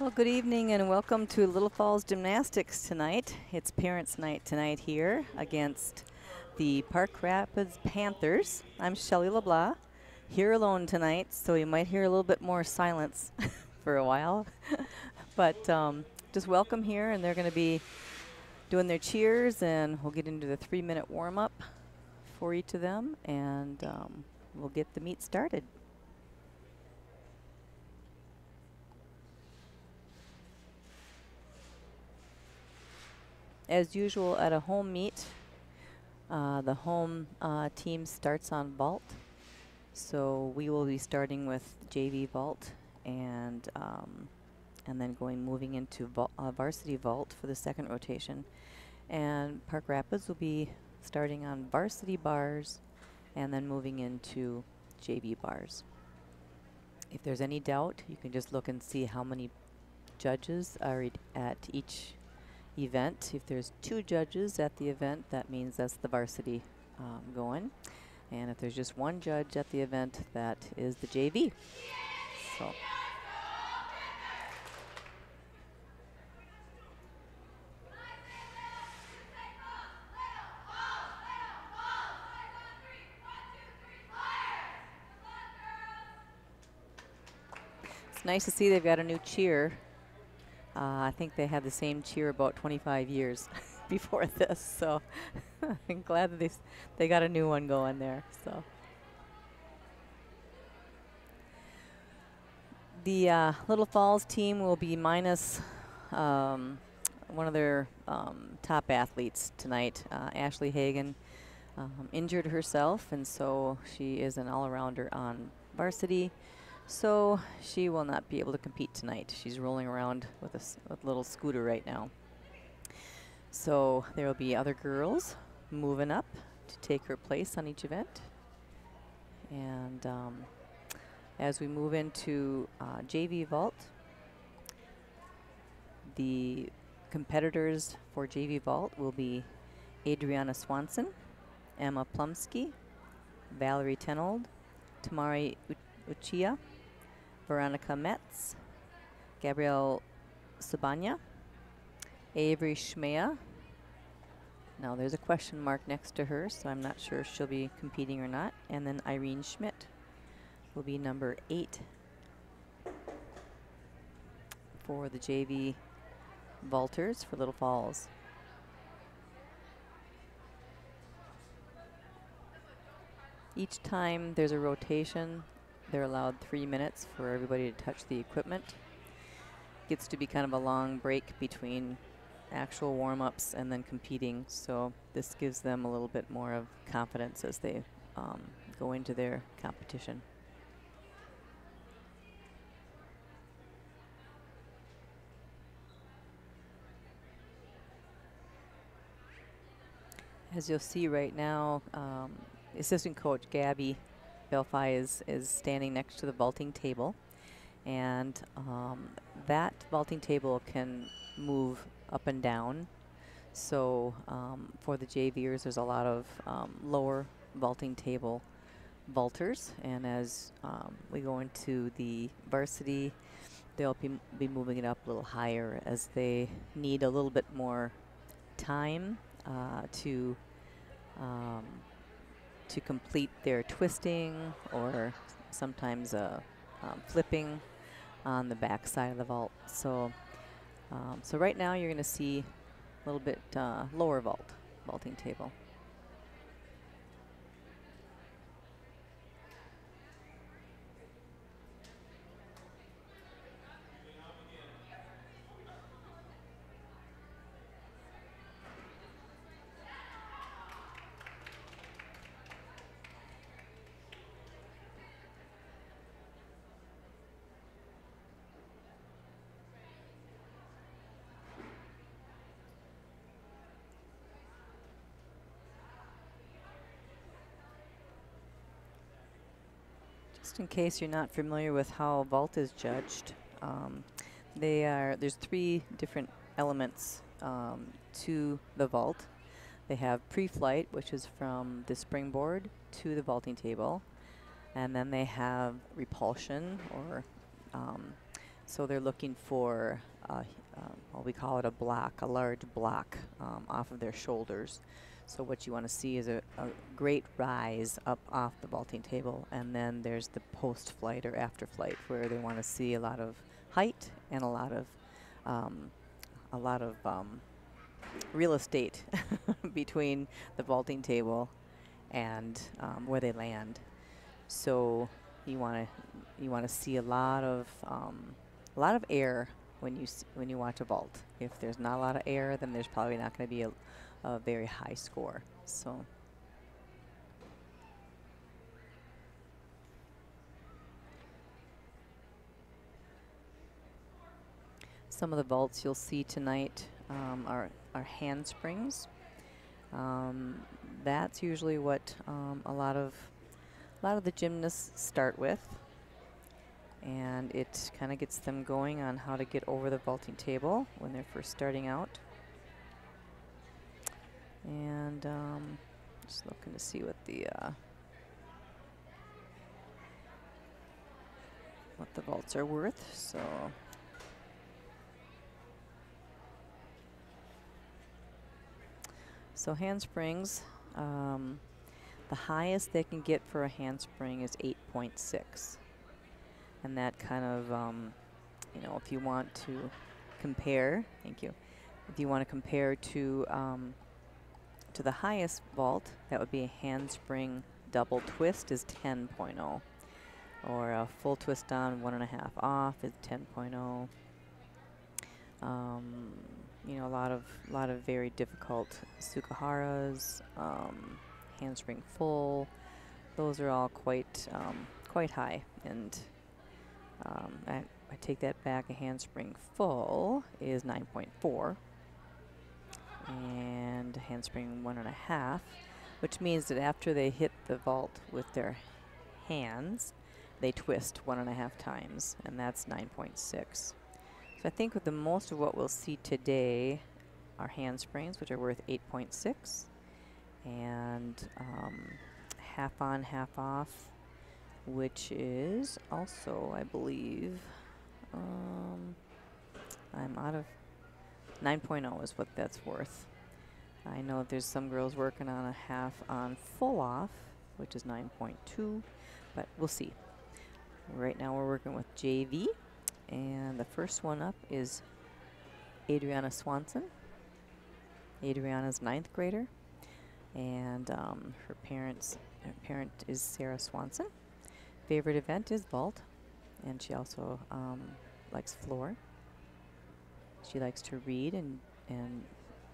Well, good evening and welcome to Little Falls Gymnastics tonight. It's Parents Night tonight here against the Park Rapids Panthers. I'm Shelly LeBlanc, here alone tonight, so you might hear a little bit more silence for a while. but um, just welcome here, and they're going to be doing their cheers, and we'll get into the three-minute warm-up for each of them, and um, we'll get the meet started. As usual at a home meet, uh, the home uh, team starts on vault. So we will be starting with JV vault and um, and then going moving into uh, varsity vault for the second rotation. And Park Rapids will be starting on varsity bars and then moving into JV bars. If there's any doubt, you can just look and see how many judges are at each event. If there's two judges at the event, that means that's the varsity um, going. And if there's just one judge at the event, that is the JV. So. It's nice to see they've got a new cheer uh, I think they had the same cheer about 25 years before this, so I'm glad that they, they got a new one going there. So. The uh, Little Falls team will be minus um, one of their um, top athletes tonight, uh, Ashley Hagen. Um, injured herself, and so she is an all-arounder on varsity. So she will not be able to compete tonight. She's rolling around with a, a little scooter right now. So there will be other girls moving up to take her place on each event. And um, as we move into uh, JV Vault, the competitors for JV Vault will be Adriana Swanson, Emma Plumsky, Valerie Tenold, Tamari Uchia, Veronica Metz, Gabrielle Sabanya, Avery Schmea. Now there's a question mark next to her, so I'm not sure if she'll be competing or not. And then Irene Schmidt will be number eight for the JV vaulters for Little Falls. Each time there's a rotation, they're allowed three minutes for everybody to touch the equipment. Gets to be kind of a long break between actual warm-ups and then competing, so this gives them a little bit more of confidence as they um, go into their competition. As you'll see right now, um, assistant coach Gabby Belfi is, is standing next to the vaulting table. And um, that vaulting table can move up and down. So um, for the JVers, there's a lot of um, lower vaulting table vaulters. And as um, we go into the varsity, they'll be, be moving it up a little higher as they need a little bit more time uh, to um, to complete their twisting or sometimes uh, um, flipping on the back side of the vault. So, um, so right now you're going to see a little bit uh, lower vault, vaulting table. In case you're not familiar with how vault is judged, um, they are there's three different elements um, to the vault. They have pre-flight, which is from the springboard to the vaulting table, and then they have repulsion, or um, so they're looking for, uh, um, well, we call it a block, a large block um, off of their shoulders. So what you want to see is a, a, great rise up off the vaulting table, and then there's the post-flight or after-flight where they want to see a lot of height and a lot of um, a lot of um, real estate between the vaulting table and um, where they land. So you want to you want to see a lot of um, a lot of air when you when you watch a vault. If there's not a lot of air, then there's probably not going to be a, a very high score. So. Some of the vaults you'll see tonight um, are, are handsprings. Um, that's usually what um, a lot of a lot of the gymnasts start with and it kind of gets them going on how to get over the vaulting table when they're first starting out. And um, just looking to see what the uh, what the vaults are worth. So. So handsprings, um, the highest they can get for a handspring is 8.6. And that kind of, um, you know, if you want to compare, thank you, if you want to compare to um, to the highest vault, that would be a handspring double twist is 10.0. Or a full twist on, one and a half off is 10.0. Um, you know, a lot of a lot of very difficult Tsukaharas, um, handspring full. Those are all quite um, quite high, and um, I, I, take that back. A handspring full is 9.4, and handspring one and a half, which means that after they hit the vault with their hands, they twist one and a half times, and that's 9.6. So I think with the most of what we'll see today are handsprings, which are worth 8.6, and um, half on, half off, which is also, I believe, um, I'm out of 9.0 is what that's worth. I know there's some girls working on a half on full off, which is 9.2, but we'll see. Right now we're working with JV. And the first one up is Adriana Swanson. Adriana's ninth grader, and um, her parents her parent is Sarah Swanson. Favorite event is vault, and she also um, likes floor. She likes to read and and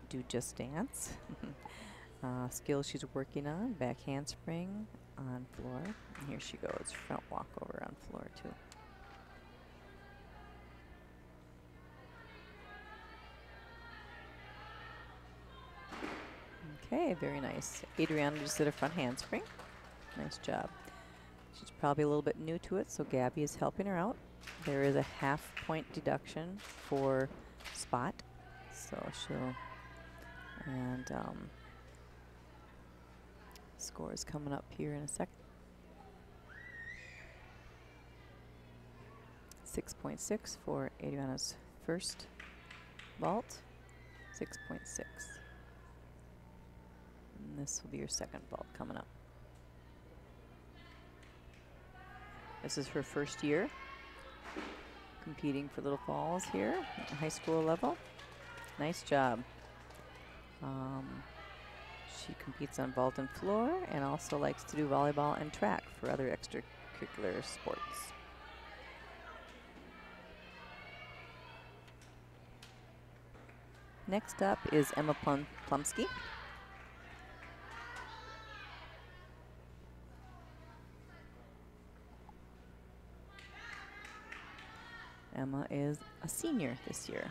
do just dance. uh, skills she's working on: back handspring on floor. And here she goes, front walkover on floor too. Okay, very nice. Adriana just did a front handspring. Nice job. She's probably a little bit new to it, so Gabby is helping her out. There is a half point deduction for spot, so she'll, and um, score is coming up here in a second. 6.6 for Adriana's first vault, 6.6. And this will be your second vault coming up. This is her first year competing for Little Falls here at high school level. Nice job. Um, she competes on vault and floor and also likes to do volleyball and track for other extracurricular sports. Next up is Emma Plum Plumsky. Emma is a senior this year.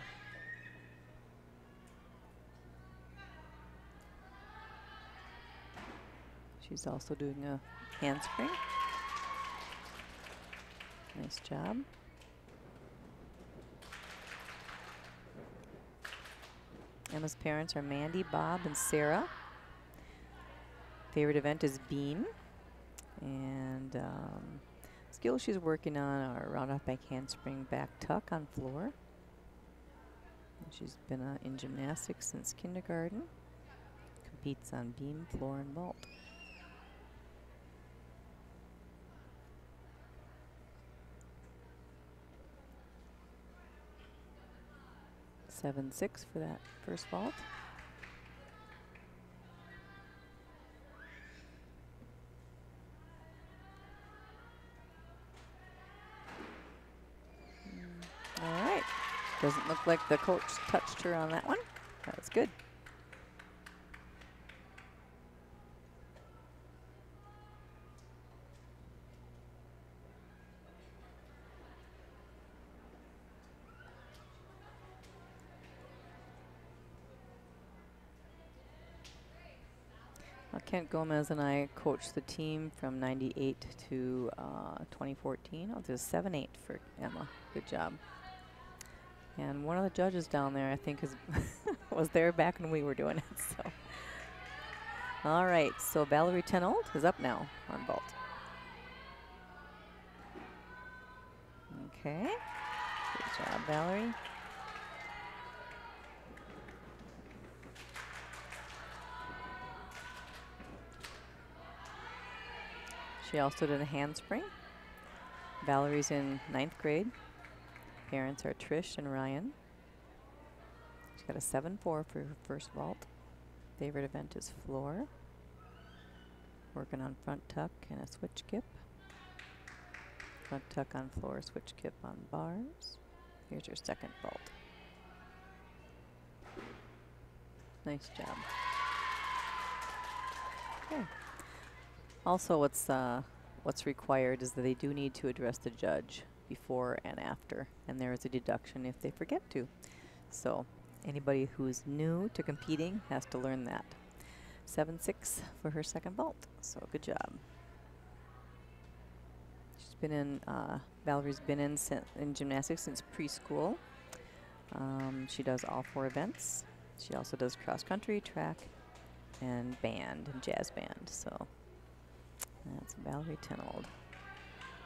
She's also doing a handspring. Nice job. Emma's parents are Mandy, Bob, and Sarah. Favorite event is Beam. And um, skills she's working on are round off back handspring, back tuck on floor. She's been uh, in gymnastics since kindergarten. Competes on beam, floor, and vault. Seven six for that first vault. Doesn't look like the coach touched her on that one. That's good. Kent Gomez and I coached the team from 98 to uh, 2014. Oh, there's 7-8 for Emma. Good job. And one of the judges down there, I think, is was there back when we were doing it. So, all right. So Valerie Tenold is up now on vault. Okay. Good job, Valerie. She also did a handspring. Valerie's in ninth grade. Parents are Trish and Ryan. She's got a 7-4 for her first vault. Favorite event is floor. Working on front tuck and a switch kip. Front tuck on floor, switch kip on bars. Here's your second vault. Nice job. Okay. Also, what's uh, what's required is that they do need to address the judge before and after, and there is a deduction if they forget to. So anybody who's new to competing has to learn that. 7-6 for her second vault, so good job. She's been in, uh, Valerie's been in, in gymnastics since preschool. Um, she does all four events. She also does cross country, track, and band, and jazz band, so that's Valerie Tenold.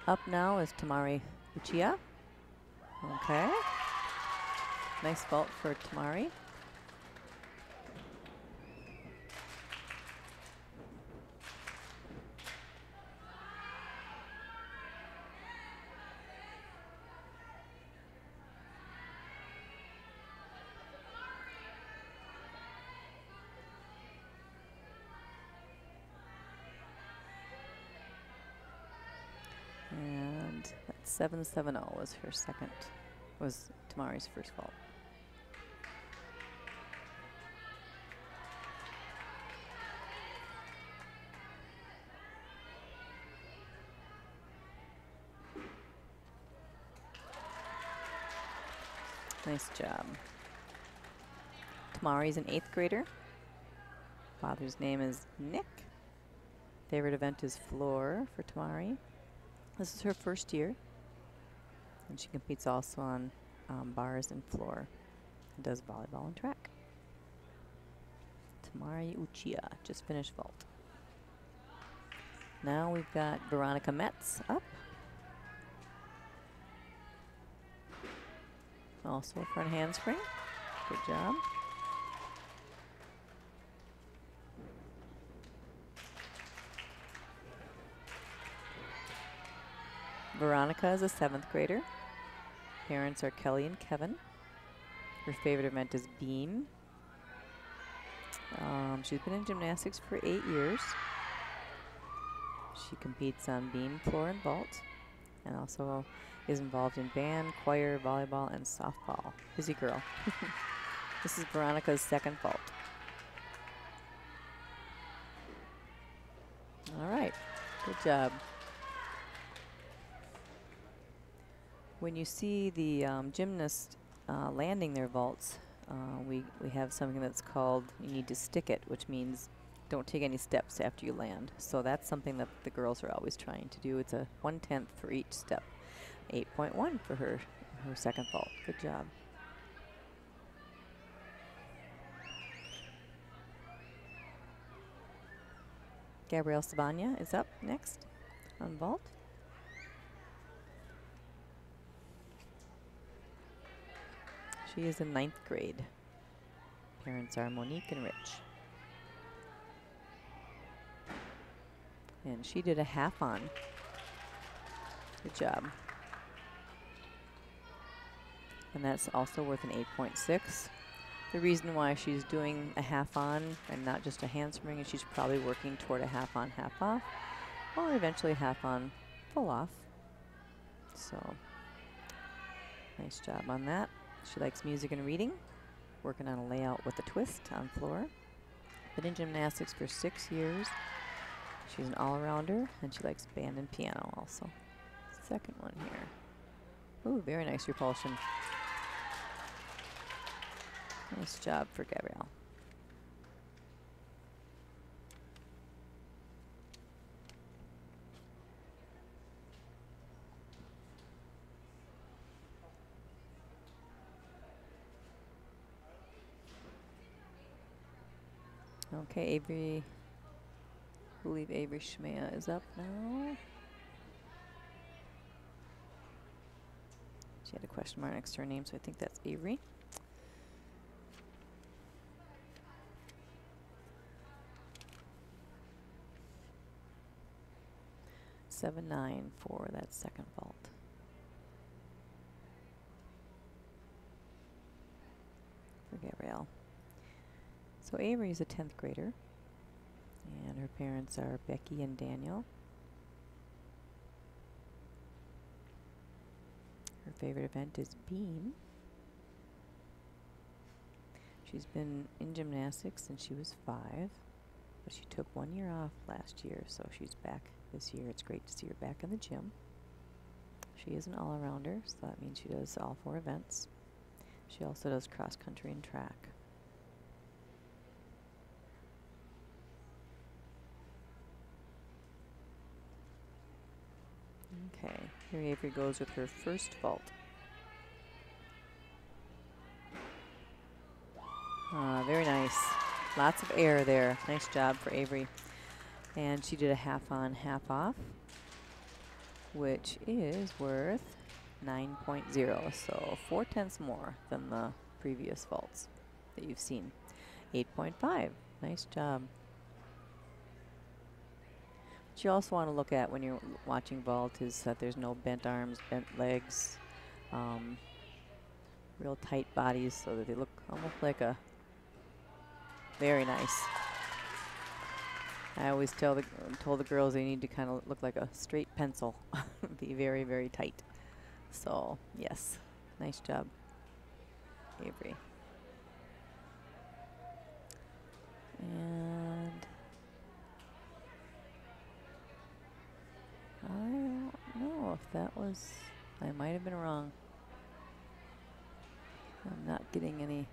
Up now is Tamari Uchiha. Okay. Nice vault for Tamari. 7 7 0 was her second, was Tamari's first fault. Nice job. Tamari's an eighth grader. Father's name is Nick. Favorite event is floor for Tamari. This is her first year. And she competes also on um, bars and floor. And does volleyball and track. Tamari Uchiha just finished vault. Now we've got Veronica Metz up. Also a front handspring. Good job. Veronica is a seventh grader. Parents are Kelly and Kevin. Her favorite event is beam. Um, she's been in gymnastics for eight years. She competes on beam, floor, and vault, and also is involved in band, choir, volleyball, and softball. Busy girl. this is Veronica's second vault. All right, good job. When you see the um, gymnast uh, landing their vaults, uh, we, we have something that's called you need to stick it, which means don't take any steps after you land. So that's something that the girls are always trying to do. It's a one-tenth for each step. 8.1 for her, her second vault. Good job. Gabrielle Savagna is up next on vault. She is in ninth grade. Parents are Monique and Rich. And she did a half on. Good job. And that's also worth an 8.6. The reason why she's doing a half on and not just a handspring is she's probably working toward a half on, half off, or eventually half on, full off. So, nice job on that. She likes music and reading, working on a layout with a twist on floor. Been in gymnastics for six years. She's an all-arounder, and she likes band and piano also. Second one here. Ooh, very nice repulsion. Nice job for Gabrielle. Okay, Avery, I believe Avery Schmea is up now. She had a question mark next to her name, so I think that's Avery. Seven nine for that second vault. For Gabrielle. So Avery is a 10th grader, and her parents are Becky and Daniel. Her favorite event is beam. She's been in gymnastics since she was five, but she took one year off last year, so she's back this year. It's great to see her back in the gym. She is an all-arounder, so that means she does all four events. She also does cross country and track. Okay, here Avery goes with her first vault. Ah, very nice. Lots of air there. Nice job for Avery. And she did a half on, half off, which is worth 9.0, so four tenths more than the previous vaults that you've seen. 8.5. Nice job. What you also want to look at when you're watching vault is that there's no bent arms, bent legs, um, real tight bodies so that they look almost like a very nice. I always tell the told the girls they need to kind of look like a straight pencil, be very very tight. So yes, nice job, Avery. And I don't know if that was, I might have been wrong. I'm not getting any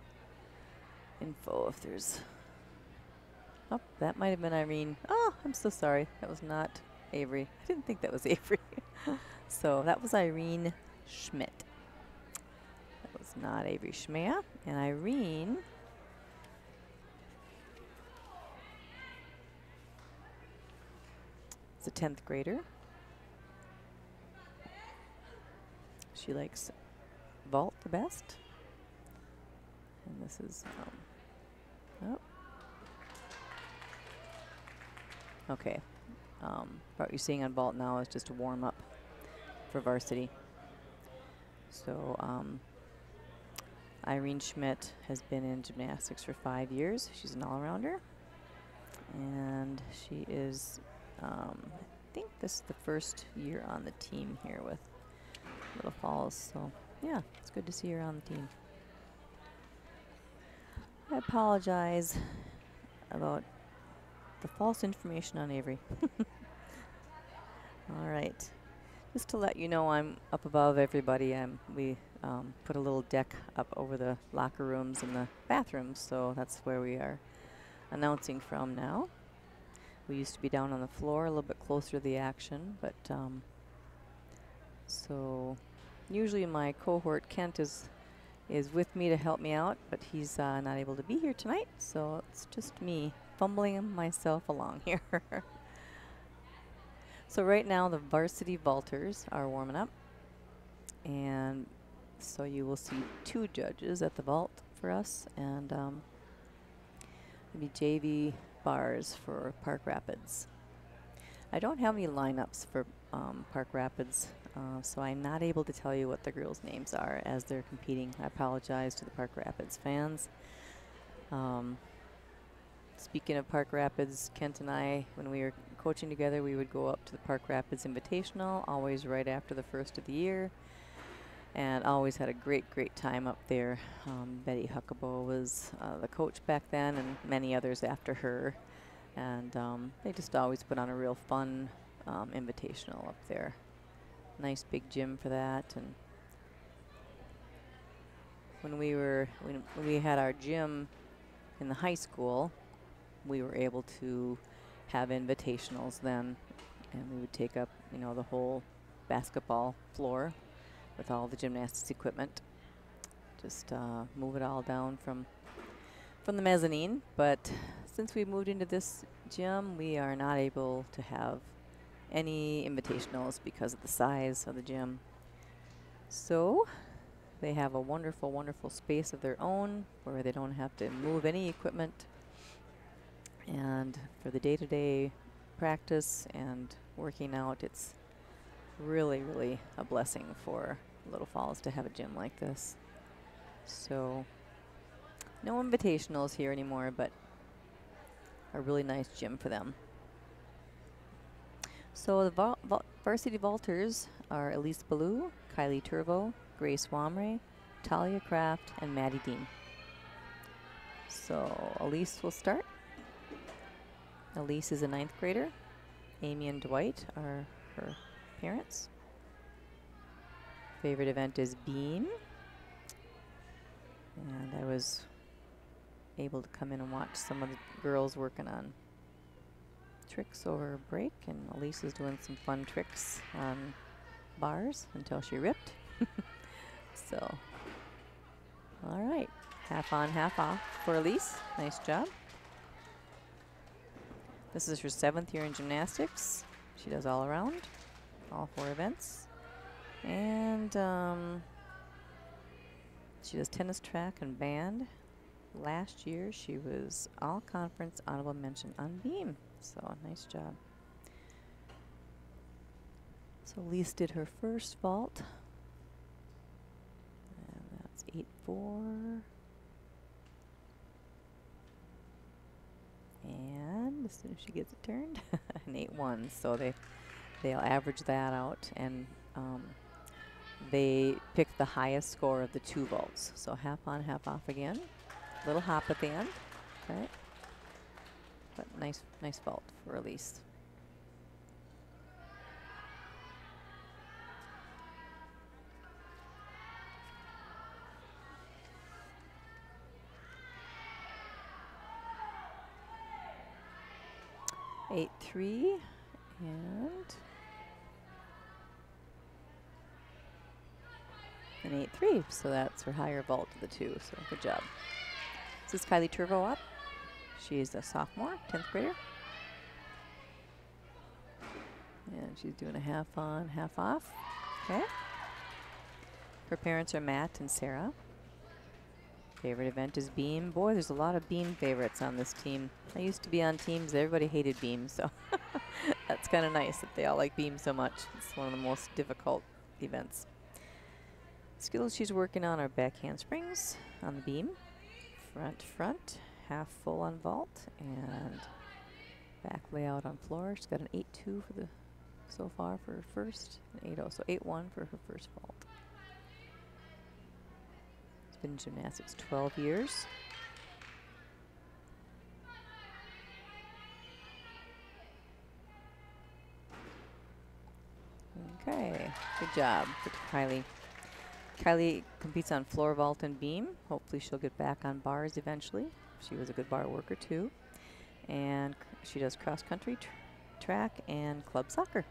info if there's, oh, that might have been Irene. Oh, I'm so sorry. That was not Avery. I didn't think that was Avery. so that was Irene Schmidt. That was not Avery Schmea. And Irene is a 10th grader. She likes vault the best. And this is, um, oh. Okay. Um, what you're seeing on vault now is just a warm up for varsity. So, um, Irene Schmidt has been in gymnastics for five years. She's an all-rounder. And she is, um, I think this is the first year on the team here with Little Falls. So, yeah, it's good to see her on the team. I apologize about the false information on Avery. All right. Just to let you know, I'm up above everybody. I'm, we um, put a little deck up over the locker rooms and the bathrooms, so that's where we are announcing from now. We used to be down on the floor, a little bit closer to the action, but um, so usually my cohort Kent is is with me to help me out, but he's uh, not able to be here tonight, so it's just me fumbling myself along here. so right now the varsity vaulters are warming up, and So you will see two judges at the vault for us, and um, maybe JV bars for Park Rapids. I don't have any lineups for um, Park Rapids, uh, so I'm not able to tell you what the girls' names are as they're competing. I apologize to the Park Rapids fans. Um, speaking of Park Rapids, Kent and I, when we were coaching together, we would go up to the Park Rapids Invitational, always right after the first of the year, and always had a great, great time up there. Um, Betty Huckabo was uh, the coach back then, and many others after her, and um, they just always put on a real fun um, invitational up there. Nice big gym for that, and when we were when, we had our gym in the high school, we were able to have invitationals then, and we would take up, you know, the whole basketball floor with all the gymnastics equipment. Just uh, move it all down from from the mezzanine. But since we moved into this gym, we are not able to have any invitationals because of the size of the gym. So they have a wonderful, wonderful space of their own where they don't have to move any equipment. And for the day-to-day -day practice and working out, it's really, really a blessing for Little Falls to have a gym like this. So no invitationals here anymore, but a really nice gym for them. So the varsity vaulters are Elise Ballou, Kylie Turvo, Grace Wamre, Talia Kraft, and Maddie Dean. So Elise will start. Elise is a ninth grader. Amy and Dwight are her parents. Favorite event is Beam. And I was able to come in and watch some of the girls working on tricks over break, and Elise is doing some fun tricks on bars until she ripped. So, all right. Half on, half off for Elise. Nice job. This is her seventh year in gymnastics. She does all around, all four events. And um, she does tennis track and band. Last year, she was all conference honorable mention on beam. So, nice job. So, Elise did her first vault And that's eight four. And as soon as she gets it turned, an eight one. So they they'll average that out and um, they pick the highest score of the two vaults. So half on, half off again. Little hop at the end. Okay. But nice, nice vault for Elise. Eight three and an eight three. So that's her higher vault of the two. So good job. Is This is Kylie Turvo up. She's a sophomore, 10th grader. And she's doing a half on, half off. Okay. Her parents are Matt and Sarah. Favorite event is beam. Boy, there's a lot of beam favorites on this team. I used to be on teams, everybody hated beam, so that's kind of nice that they all like beam so much. It's one of the most difficult events. Skills she's working on are back handsprings on the beam, front front, half full on vault, and back layout on floor. She's got an 8-2 for the so far for her first, an 8-0, so 8-1 for her first vault been in gymnastics 12 years. Okay, good job. Good Kylie. Kylie competes on floor vault and beam. Hopefully she'll get back on bars eventually. She was a good bar worker too. And she does cross country, tr track, and club soccer.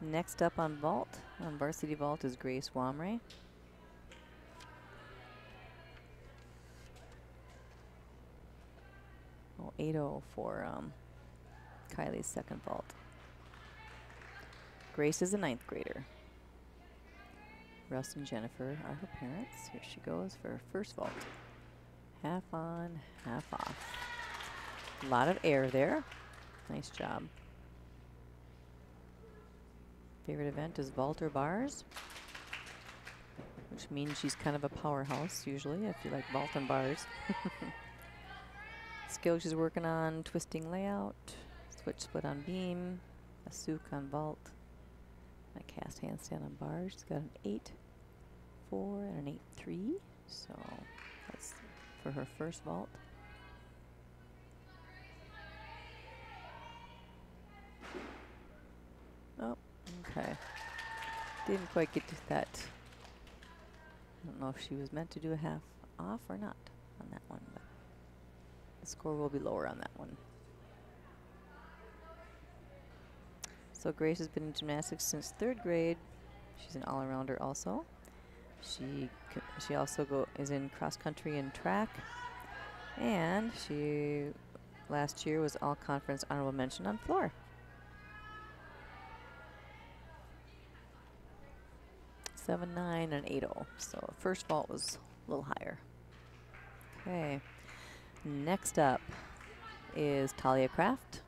Next up on vault, on varsity vault, is Grace Wamre. Oh, 8-0 for um, Kylie's second vault. Grace is a ninth grader. Russ and Jennifer are her parents. Here she goes for her first vault. Half on, half off. A lot of air there. Nice job. Favorite event is vault or bars, which means she's kind of a powerhouse usually if you like vault and bars. Skill she's working on, twisting layout, switch split on beam, a tsuk on vault, a cast handstand on bars. She's got an 8, 4, and an 8, 3. So that's for her first vault. Oh, okay. Didn't quite get to that. I don't know if she was meant to do a half off or not on that one, but the score will be lower on that one. So Grace has been in gymnastics since third grade. She's an all-arounder also. She she also go is in cross country and track, and she last year was all conference honorable mention on floor. Seven nine and eight zero. So first vault was a little higher. Okay. Next up is Talia Kraft.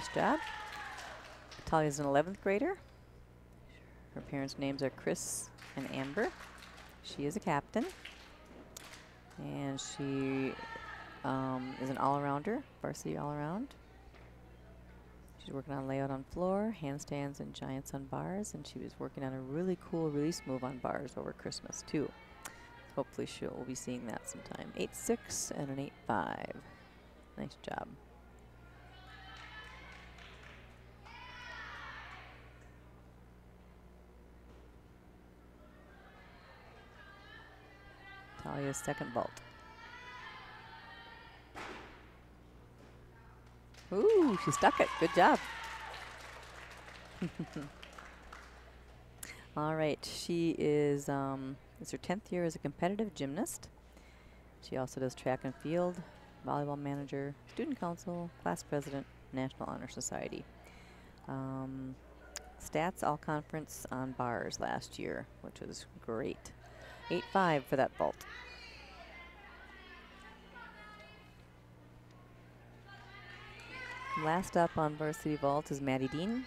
Nice job. Talia's an 11th grader. Her parents' names are Chris and Amber. She is a captain. And she um, is an all-arounder, varsity all-around. She's working on layout on floor, handstands and giants on bars, and she was working on a really cool release move on bars over Christmas too. Hopefully she'll be seeing that sometime. 8-6 and an 8-5. Nice job. Talia's second vault. Ooh, she stuck it. Good job. All right, she is, um, it's her 10th year as a competitive gymnast. She also does track and field, volleyball manager, student council, class president, National Honor Society. Um, stats all conference on bars last year, which was great. 8-5 for that vault. Last up on varsity vault is Maddie Dean.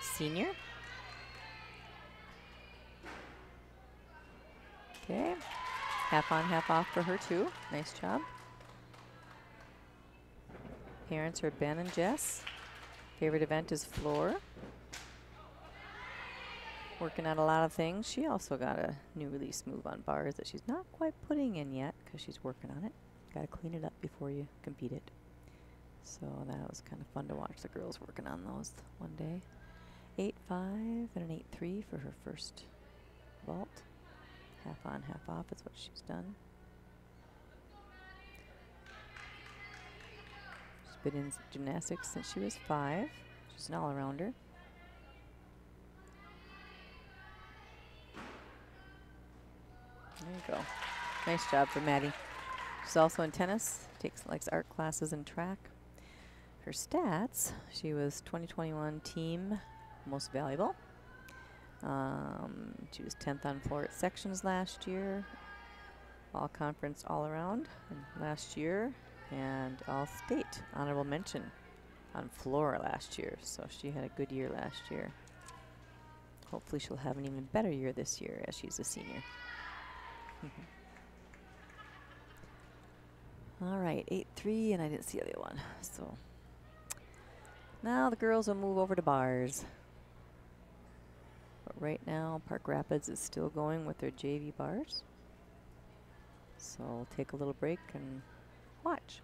Senior. Okay. Half on, half off for her too. Nice job. Parents are Ben and Jess. Favorite event is floor working on a lot of things. She also got a new release move on bars that she's not quite putting in yet because she's working on it. Got to clean it up before you compete it. So that was kind of fun to watch the girls working on those one day. 8-5 and an 8-3 for her first vault. Half on, half off is what she's done. She's been in gymnastics since she was five. She's an all-arounder. There you go. Nice job for Maddie. She's also in tennis, takes likes art classes and track. Her stats, she was 2021 team most valuable. Um, she was 10th on floor at sections last year, all conference all around last year, and all state honorable mention on floor last year. So she had a good year last year. Hopefully she'll have an even better year this year as she's a senior. Mm-hmm. All right, 8-3, and I didn't see the other one. So now the girls will move over to bars. But right now, Park Rapids is still going with their JV bars. So we'll take a little break and watch.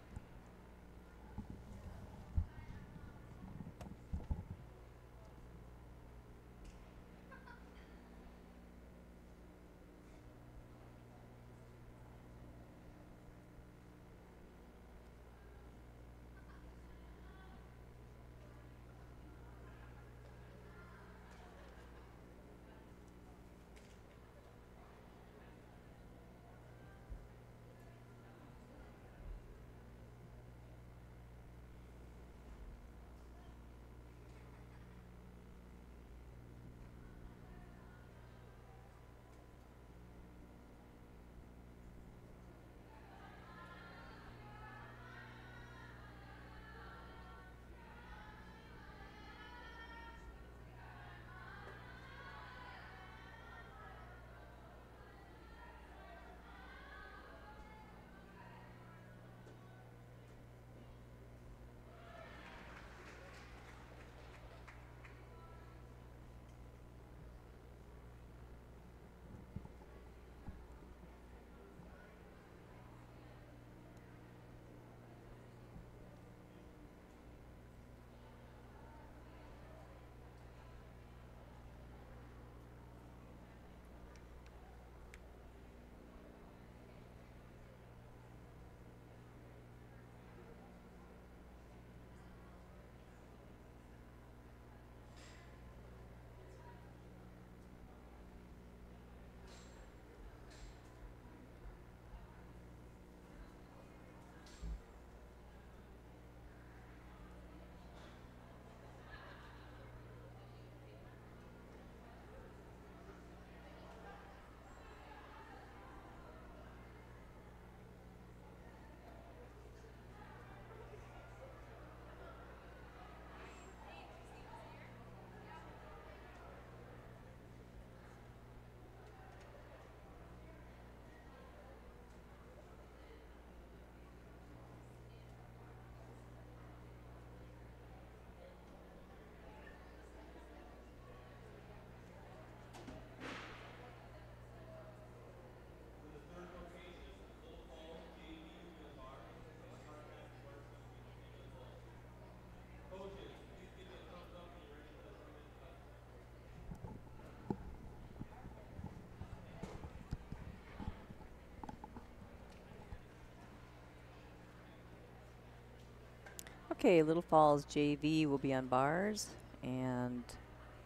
Okay, Little Falls JV will be on bars, and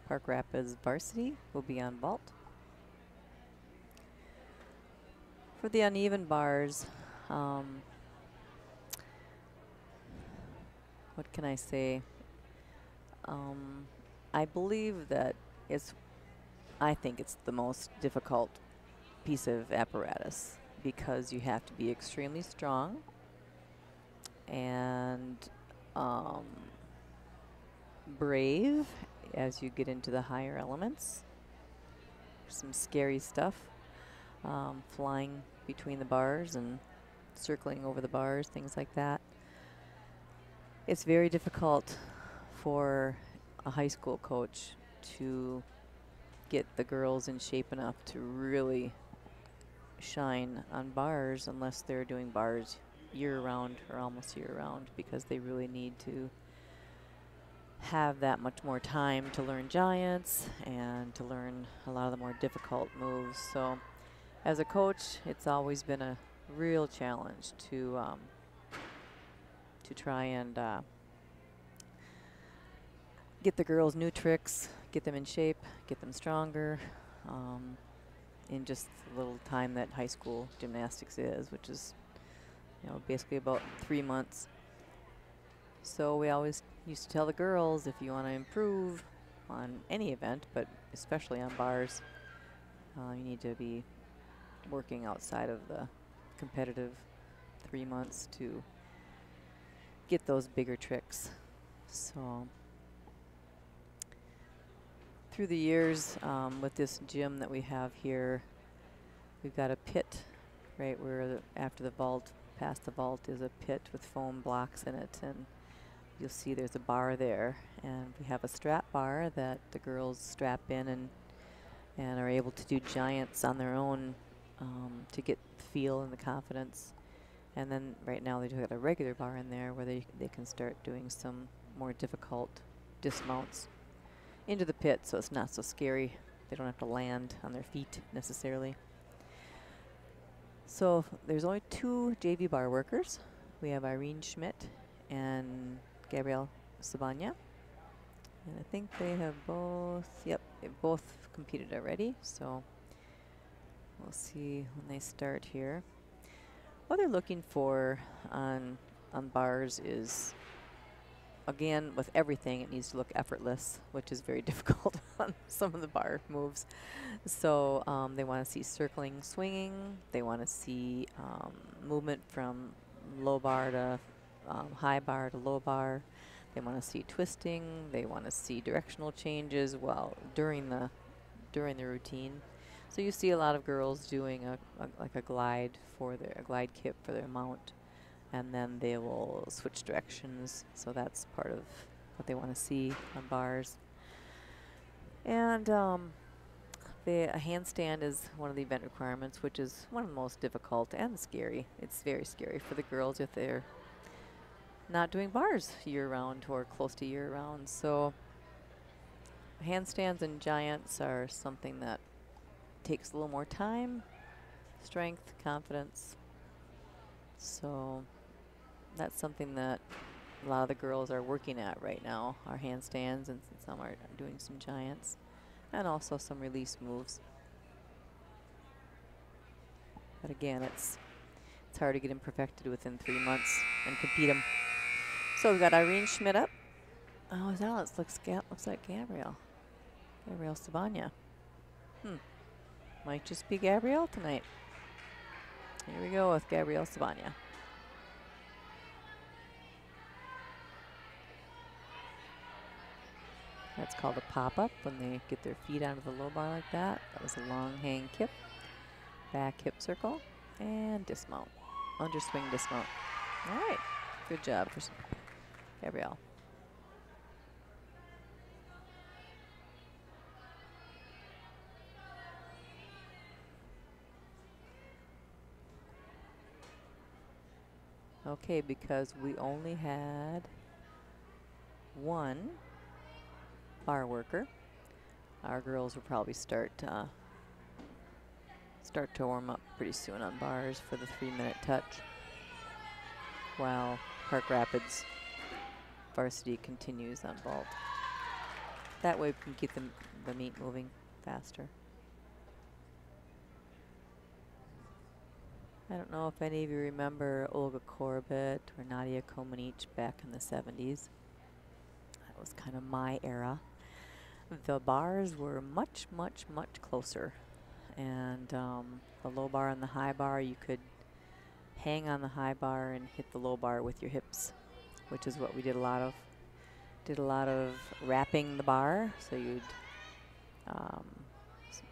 Park Rapids varsity will be on vault. For the uneven bars, um, what can I say? Um, I believe that it's, I think it's the most difficult piece of apparatus because you have to be extremely strong and um, brave as you get into the higher elements. Some scary stuff, um, flying between the bars and circling over the bars, things like that. It's very difficult for a high school coach to get the girls in shape enough to really shine on bars unless they're doing bars year round or almost year round because they really need to have that much more time to learn giants and to learn a lot of the more difficult moves. So as a coach, it's always been a real challenge to um, to try and uh, get the girls new tricks, get them in shape, get them stronger um, in just the little time that high school gymnastics is, which is you know, basically about three months. So we always used to tell the girls if you want to improve on any event, but especially on bars, uh, you need to be working outside of the competitive three months to get those bigger tricks. So through the years um, with this gym that we have here, we've got a pit right where the, after the vault past the vault is a pit with foam blocks in it and you'll see there's a bar there. And we have a strap bar that the girls strap in and and are able to do giants on their own um, to get the feel and the confidence. And then right now they do have a regular bar in there where they, they can start doing some more difficult dismounts into the pit so it's not so scary. They don't have to land on their feet necessarily so there's only two JV bar workers. We have Irene Schmidt and Gabrielle Sabanya. And I think they have both, yep, they both competed already. So we'll see when they start here. What they're looking for on, on bars is again, with everything, it needs to look effortless, which is very difficult on some of the bar moves. So um, they want to see circling, swinging. They want to see um, movement from low bar to um, high bar to low bar. They want to see twisting. They want to see directional changes while during the during the routine. So you see a lot of girls doing a, a like a glide for their a glide kip for their mount and then they will switch directions. So that's part of what they want to see on bars. And um, handstand is one of the event requirements, which is one of the most difficult and scary. It's very scary for the girls if they're not doing bars year-round or close to year-round. So handstands and giants are something that takes a little more time, strength, confidence. So that's something that a lot of the girls are working at right now, our handstands, and some are doing some giants, and also some release moves. But again, it's it's hard to get them perfected within three months and compete them. So we've got Irene Schmidt up. Oh, that looks looks like Gabrielle. Gabrielle Sabanya. Hmm. Might just be Gabrielle tonight. Here we go with Gabrielle Sabanya. That's called a pop-up when they get their feet out of the low bar like that. That was a long hang kip, back hip circle, and dismount. Underswing dismount. All right, good job for Gabrielle. Okay, because we only had one bar worker. Our girls will probably start uh, start to warm up pretty soon on bars for the three minute touch while Park Rapids varsity continues on vault. That way we can keep the, the meet moving faster. I don't know if any of you remember Olga Korbut or Nadia Comaneci back in the 70s. That was kind of my era. The bars were much, much, much closer. And um, the low bar and the high bar, you could hang on the high bar and hit the low bar with your hips, which is what we did a lot of. Did a lot of wrapping the bar, so you'd um,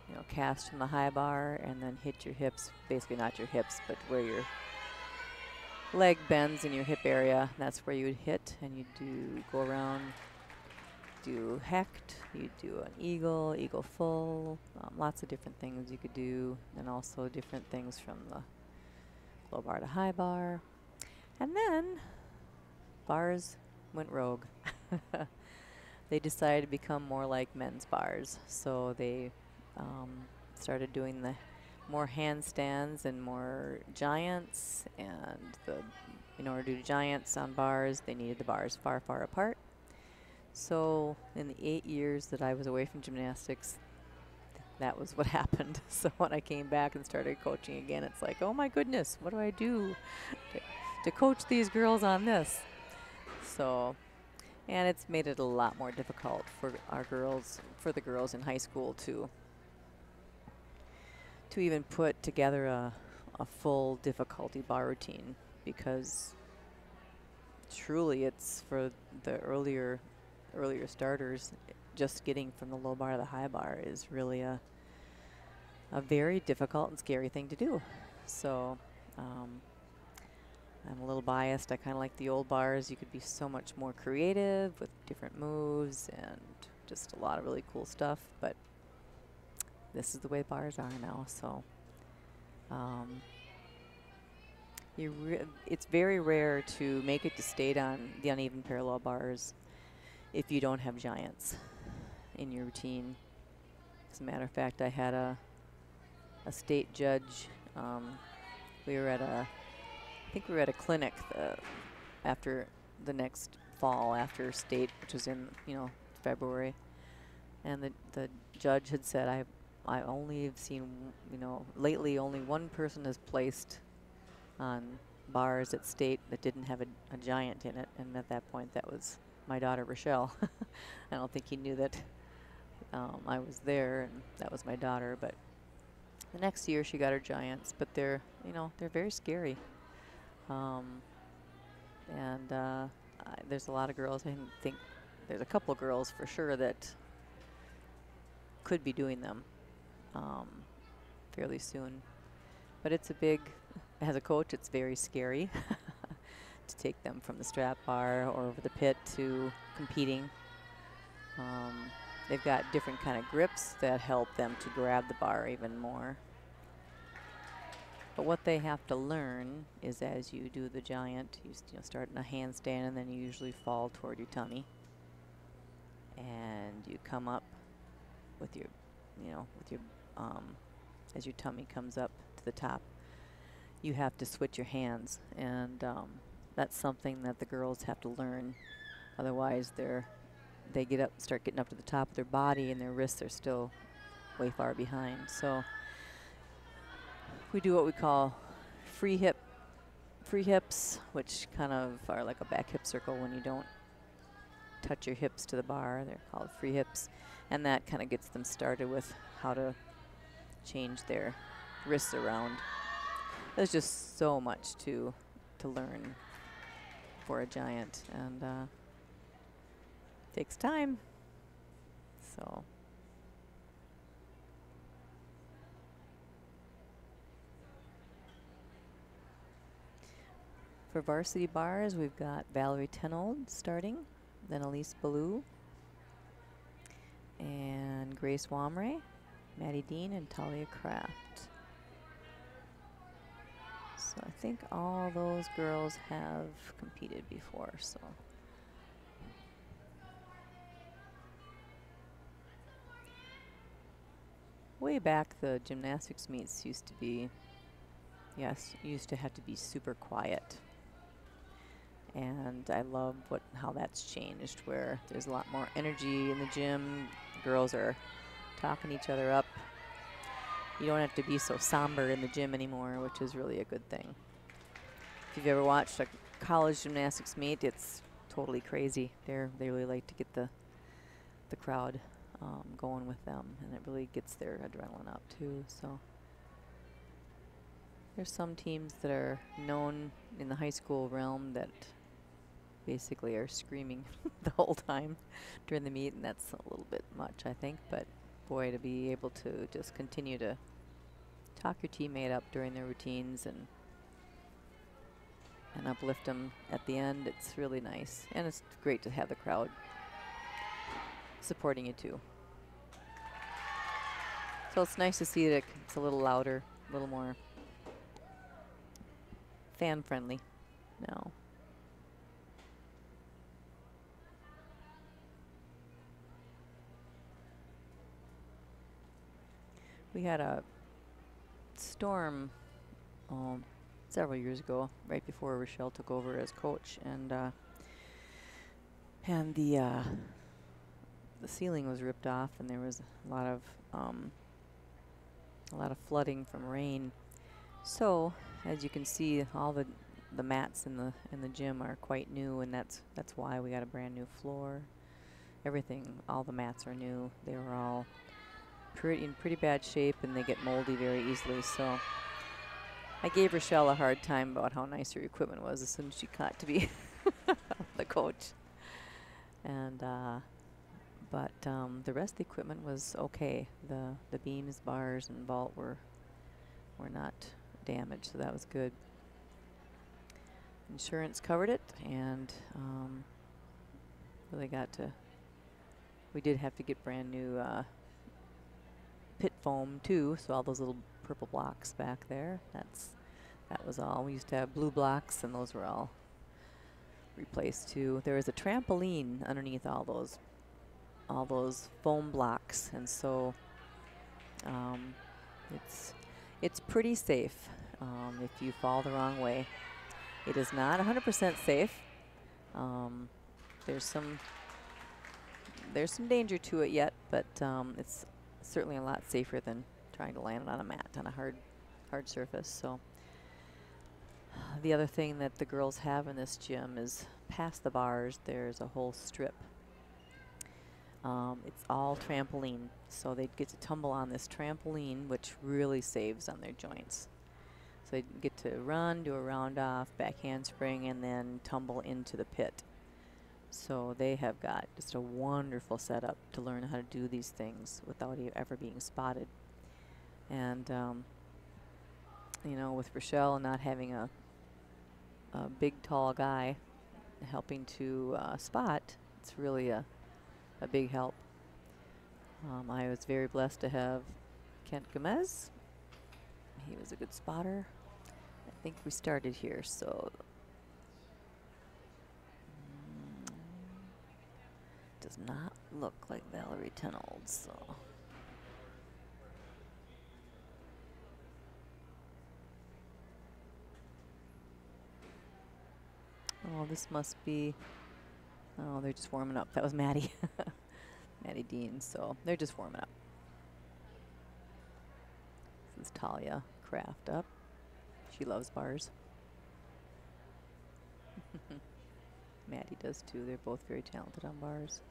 you know, cast from the high bar and then hit your hips, basically not your hips, but where your leg bends in your hip area. That's where you would hit and you do go around, do hecht, you do an eagle, eagle full, um, lots of different things you could do, and also different things from the low bar to high bar. And then bars went rogue. they decided to become more like men's bars. So they um, started doing the more handstands and more giants. And the, in order to do giants on bars, they needed the bars far, far apart. So in the eight years that I was away from gymnastics, that was what happened. So when I came back and started coaching again, it's like, oh my goodness, what do I do to, to coach these girls on this? So, and it's made it a lot more difficult for our girls, for the girls in high school to to even put together a, a full difficulty bar routine because truly it's for the earlier earlier starters just getting from the low bar to the high bar is really a a very difficult and scary thing to do. So um, I'm a little biased. I kind of like the old bars. You could be so much more creative with different moves and just a lot of really cool stuff. But this is the way bars are now. So um, you it's very rare to make it to state on the uneven parallel bars if you don't have giants in your routine. As a matter of fact, I had a a state judge. Um, we were at a, I think we were at a clinic the, after the next fall after state, which was in you know February, and the the judge had said I I only have seen you know lately only one person has placed on bars at state that didn't have a, a giant in it, and at that point that was my daughter Rochelle. I don't think he knew that um, I was there, and that was my daughter, but the next year she got her giants, but they're, you know, they're very scary. Um, and uh, I, there's a lot of girls, I think there's a couple of girls for sure that could be doing them um, fairly soon. But it's a big, as a coach, it's very scary to take them from the strap bar or over the pit to competing. Um, They've got different kind of grips that help them to grab the bar even more. But what they have to learn is as you do the giant, you, you know, start in a handstand and then you usually fall toward your tummy. And you come up with your, you know, with your, um, as your tummy comes up to the top, you have to switch your hands. And um, that's something that the girls have to learn. Otherwise, they're they get up, start getting up to the top of their body, and their wrists are still way far behind. So we do what we call free hip, free hips, which kind of are like a back hip circle when you don't touch your hips to the bar. They're called free hips, and that kind of gets them started with how to change their wrists around. There's just so much to to learn for a giant, and uh, takes time. So. For varsity bars, we've got Valerie Tenold starting, then Elise Ballou, and Grace Wamre, Maddie Dean, and Talia Kraft. So I think all those girls have competed before, so. way back, the gymnastics meets used to be, yes, used to have to be super quiet. And I love what how that's changed, where there's a lot more energy in the gym. Girls are talking each other up. You don't have to be so somber in the gym anymore, which is really a good thing. If you've ever watched a college gymnastics meet, it's totally crazy. They're, they really like to get the, the crowd um, going with them, and it really gets their adrenaline up too. So there's some teams that are known in the high school realm that basically are screaming the whole time during the meet, and that's a little bit much, I think. But boy, to be able to just continue to talk your teammate up during their routines and and uplift them at the end, it's really nice. And it's great to have the crowd supporting you too. So it's nice to see that it's a little louder, a little more fan friendly now. We had a storm um, several years ago, right before Rochelle took over as coach, and uh, and the uh, the ceiling was ripped off, and there was a lot of um, a lot of flooding from rain. So, as you can see, all the the mats in the in the gym are quite new, and that's that's why we got a brand new floor. Everything, all the mats are new. They were all pretty in pretty bad shape, and they get moldy very easily. So. I gave Rochelle a hard time about how nice her equipment was as soon as she got to be the coach. And uh, but um, the rest of the equipment was okay. The the beams, bars, and vault were were not damaged, so that was good. Insurance covered it, and um, really got to. We did have to get brand new uh, foam too, so all those little purple blocks back there. That's that was all. We used to have blue blocks, and those were all replaced too. There was a trampoline underneath all those all those foam blocks, and so um, it's it's pretty safe um, if you fall the wrong way. It is not 100% safe. Um, there's some there's some danger to it yet, but um, it's certainly a lot safer than trying to land it on a mat on a hard hard surface. So the other thing that the girls have in this gym is past the bars, there's a whole strip. Um, it's all trampoline, so they get to tumble on this trampoline, which really saves on their joints. So they get to run, do a round off, back handspring, and then tumble into the pit. So they have got just a wonderful setup to learn how to do these things without e ever being spotted. And, um, you know, with Rochelle not having a a big, tall guy helping to uh, spot, it's really a, a big help. Um, I was very blessed to have Kent Gomez. He was a good spotter. I think we started here, so does not look like Valerie Tenold, so. Oh, this must be, oh, they're just warming up. That was Maddie. Maddie Dean, so they're just warming up. This is Talia Kraft up. She loves bars. Maddie does too. They're both very talented on bars.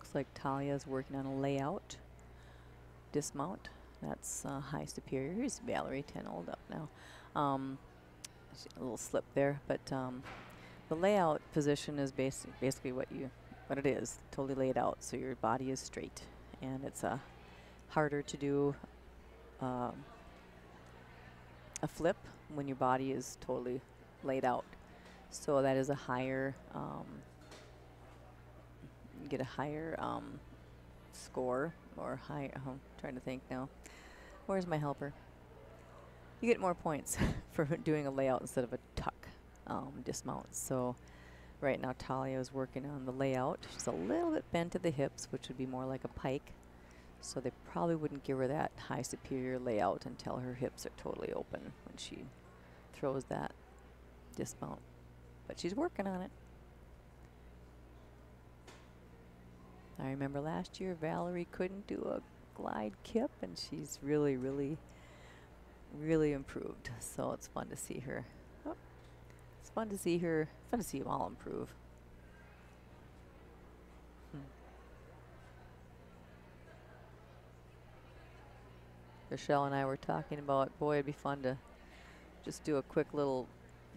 Looks like Talia is working on a layout dismount. That's uh, high superior. Here's Valerie Tenold up now. Um, a little slip there, but um, the layout position is basi basically what you what it is, totally laid out, so your body is straight, and it's uh, harder to do um, a flip when your body is totally laid out. So that is a higher, um, get a higher um, score or high. Oh, I'm trying to think now. Where's my helper? You get more points for doing a layout instead of a tuck um, dismount. So right now Talia is working on the layout. She's a little bit bent at the hips, which would be more like a pike. So they probably wouldn't give her that high superior layout until her hips are totally open when she throws that dismount. But she's working on it. I remember last year Valerie couldn't do a glide kip and she's really, really, really improved. So it's fun to see her. Oh, it's fun to see her, fun to see them all improve. Hmm. Rochelle and I were talking about, boy, it'd be fun to just do a quick little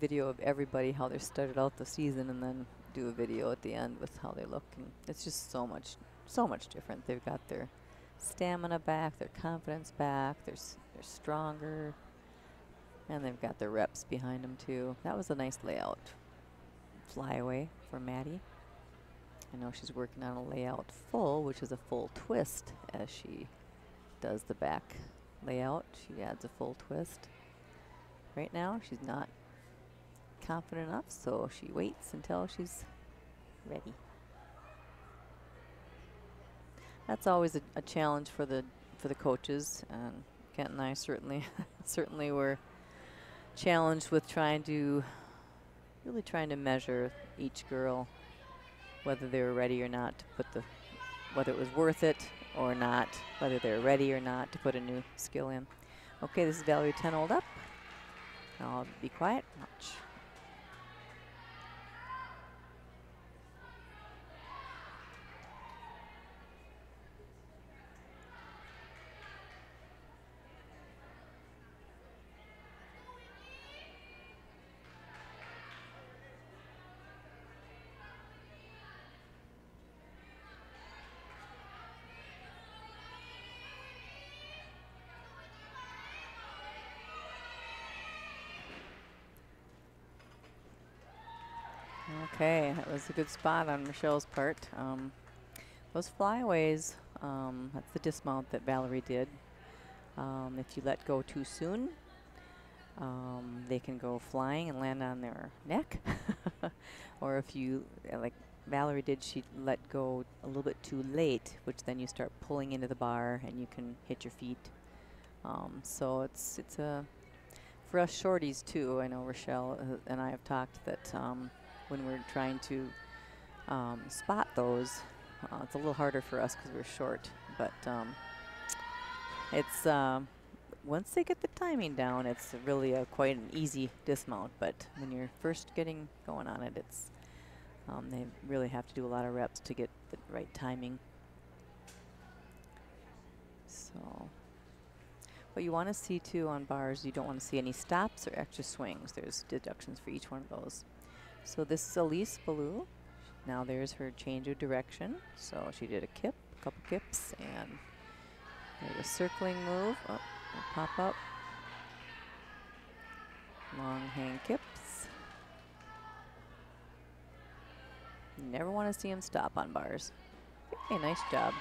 video of everybody, how they started out the season, and then do a video at the end with how they look. And it's just so much, so much different. They've got their stamina back, their confidence back, they're, they're stronger, and they've got their reps behind them too. That was a nice layout. Flyaway for Maddie. I know she's working on a layout full, which is a full twist as she does the back layout. She adds a full twist. Right now, she's not confident enough, so she waits until she's ready. That's always a, a challenge for the for the coaches, and Kent and I certainly certainly were challenged with trying to really trying to measure each girl whether they were ready or not to put the whether it was worth it or not, whether they're ready or not to put a new skill in. Okay, this is Valerie Tenold up. I'll be quiet, watch. That was a good spot on Michelle's part. Um, those flyaways, um, that's the dismount that Valerie did. Um, if you let go too soon, um, they can go flying and land on their neck. or if you, uh, like Valerie did, she let go a little bit too late, which then you start pulling into the bar and you can hit your feet. Um, so it's it's a for us shorties too. I know Rochelle uh, and I have talked that um, when we're trying to um, spot those. Uh, it's a little harder for us because we're short, but um, it's um, once they get the timing down, it's really a quite an easy dismount. But when you're first getting going on it, it's um, they really have to do a lot of reps to get the right timing. So. What you want to see too on bars, you don't want to see any stops or extra swings. There's deductions for each one of those. So this is Elise Ballou. Now there's her change of direction. So she did a kip, a couple kips, and a circling move. Oh, pop up. Long hang kips. never want to see him stop on bars. Okay, nice job.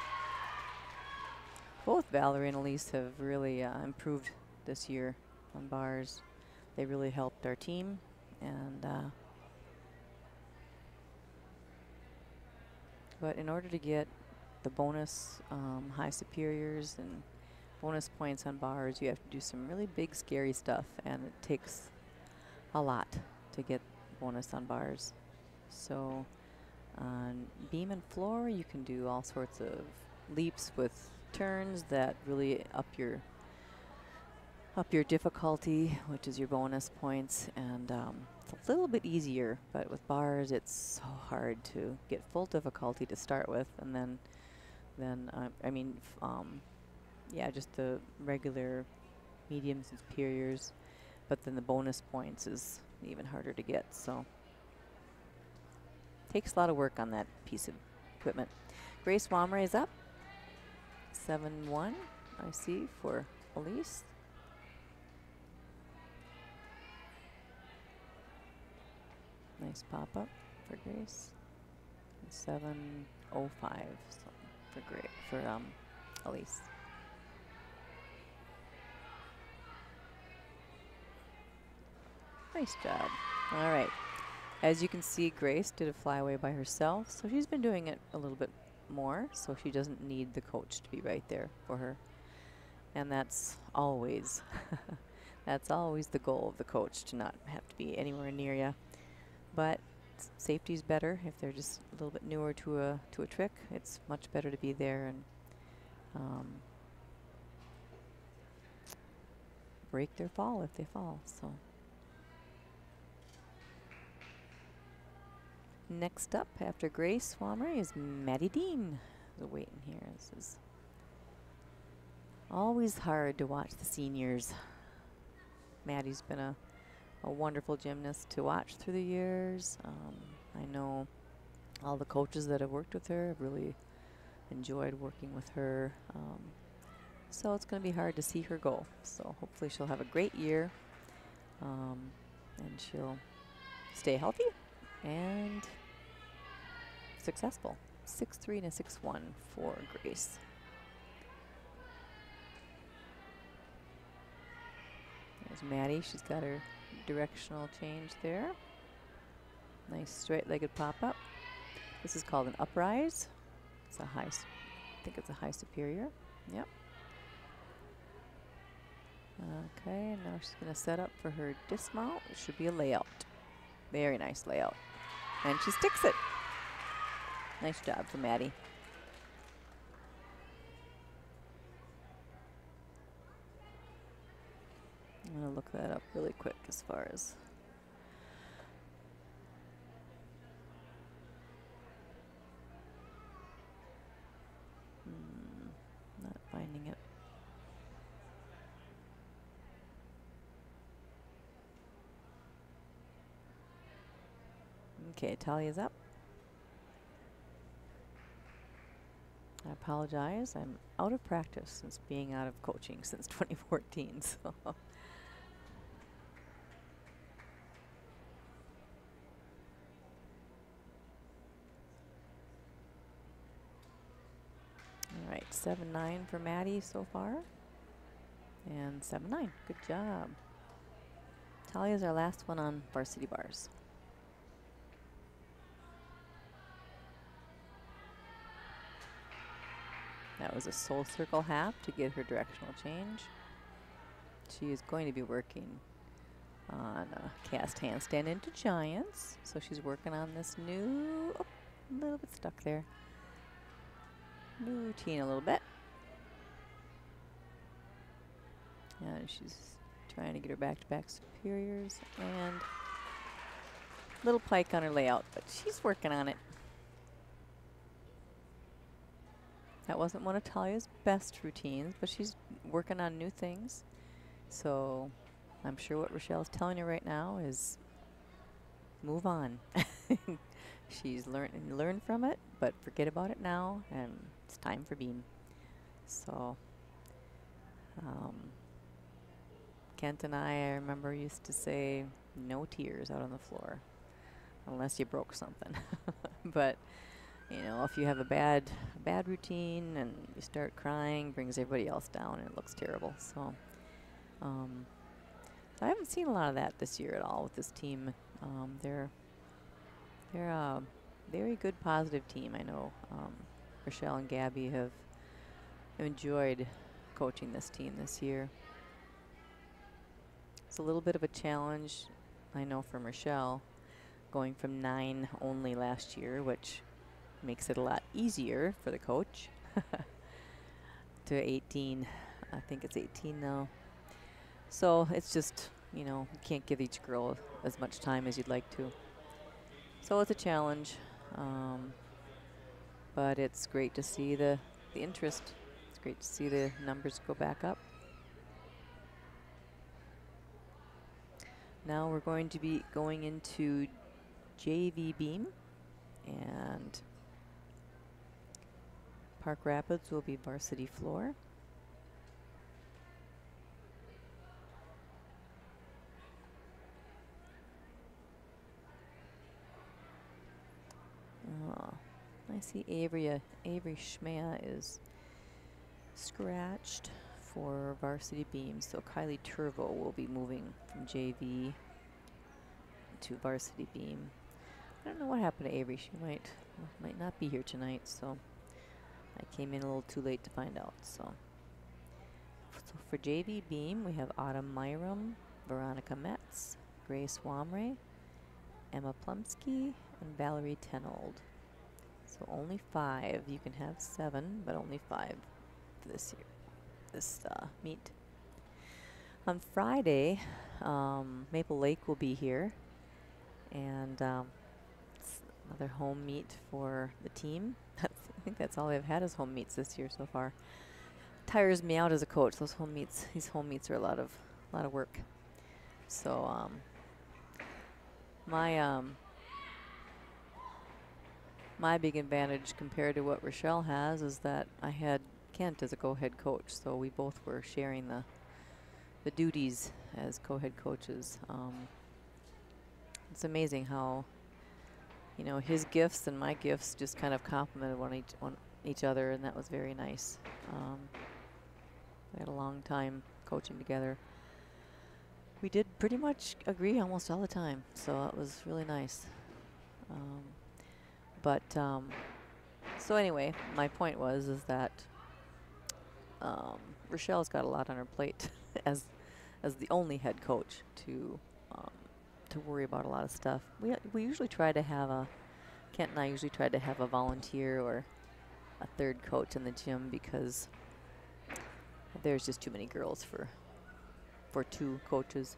Both Valerie and Elise have really uh, improved this year on bars. They really helped our team, and uh, But in order to get the bonus um, high superiors and bonus points on bars, you have to do some really big, scary stuff, and it takes a lot to get bonus on bars. So on beam and floor, you can do all sorts of leaps with turns that really up your up your difficulty, which is your bonus points, and um, a little bit easier, but with bars, it's so hard to get full difficulty to start with, and then, then uh, I mean, um, yeah, just the regular mediums and superiors, but then the bonus points is even harder to get. So takes a lot of work on that piece of equipment. Grace Wamre is up. 7-1, I see, for Elise. Nice pop-up for Grace. 705 so for great for um Elise. Nice job. All right. As you can see, Grace did a flyaway by herself, so she's been doing it a little bit more so she doesn't need the coach to be right there for her. And that's always, that's always the goal of the coach to not have to be anywhere near you. But safety is better if they're just a little bit newer to a to a trick. It's much better to be there and um, break their fall if they fall. So. Next up, after Grace Wamre, is Maddie Dean. The waiting here. This is always hard to watch the seniors. Maddie's been a, a wonderful gymnast to watch through the years. Um, I know all the coaches that have worked with her have really enjoyed working with her. Um, so it's going to be hard to see her go. So hopefully she'll have a great year um, and she'll stay healthy and successful. 6-3 and a 6-1 for Grace. There's Maddie. She's got her directional change there. Nice straight-legged pop-up. This is called an uprise. It's a high, I think it's a high superior. Yep. Okay, now she's going to set up for her dismount. It should be a layout. Very nice layout. And she sticks it. Nice job for Maddie. I'm going to look that up really quick as far as hmm, not finding it. Okay, Talia's up. I apologize. I'm out of practice since being out of coaching since 2014. So. All right, 7-9 for Maddie so far. And 7-9, good job. Talia's our last one on varsity bars. That was a sole circle half to get her directional change. She is going to be working on a cast handstand into giants. So she's working on this new, oh, a little bit stuck there. Routine a little bit. And she's trying to get her back-to-back -back superiors and little pike on her layout, but she's working on it. That wasn't one of Talia's best routines, but she's working on new things. So I'm sure what Rochelle's telling you right now is move on. she's learned learn from it, but forget about it now, and time for Beam. So um, Kent and I, I remember used to say no tears out on the floor unless you broke something. but you know, if you have a bad bad routine and you start crying, brings everybody else down and it looks terrible. So, um, I haven't seen a lot of that this year at all with this team. Um, they're they're a very good, positive team. I know um, Rochelle and Gabby have enjoyed coaching this team this year. It's a little bit of a challenge, I know, for Rochelle, going from nine only last year, which makes it a lot easier for the coach to 18. I think it's 18 now. So it's just, you know, you can't give each girl as much time as you'd like to. So it's a challenge. Um, but it's great to see the, the interest. It's great to see the numbers go back up. Now we're going to be going into JV beam and Park Rapids will be varsity floor. Oh, I see Avery, uh, Avery Schmea is scratched for varsity beams. So Kylie Turvo will be moving from JV to varsity beam. I don't know what happened to Avery. She might might not be here tonight. So I came in a little too late to find out. So, so for JV Beam, we have Autumn Myram, Veronica Metz, Grace Wamre, Emma Plumsky, and Valerie Tenold. So only five. You can have seven, but only five this year, this uh, meet. On Friday, um, Maple Lake will be here, and um, another home meet for the team. I think that's all they've had as home meets this year so far. Tires me out as a coach. Those home meets, these home meets are a lot of, a lot of work. So um, my um, my big advantage compared to what Rochelle has is that I had Kent as a co-head coach, so we both were sharing the the duties as co-head coaches. Um, it's amazing how you know his gifts and my gifts just kind of complemented one each one each other, and that was very nice. Um, we had a long time coaching together. We did pretty much agree almost all the time, so it was really nice. Um, but um, so anyway, my point was is that um, Rochelle's got a lot on her plate as as the only head coach to um, to worry about a lot of stuff. We we usually try to have a Kent and I usually try to have a volunteer or a third coach in the gym because there's just too many girls for for two coaches,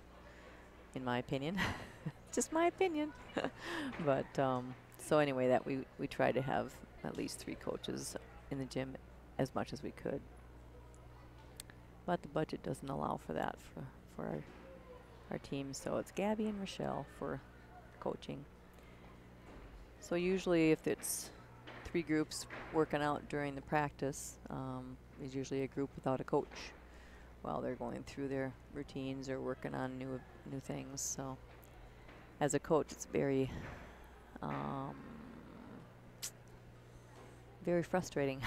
in my opinion. just my opinion. but um, so anyway, that we we try to have at least three coaches in the gym as much as we could. But the budget doesn't allow for that for, for our, our team. So it's Gabby and Rochelle for coaching. So usually if it's three groups working out during the practice, um, there's usually a group without a coach while they're going through their routines or working on new new things. So as a coach, it's very um, very frustrating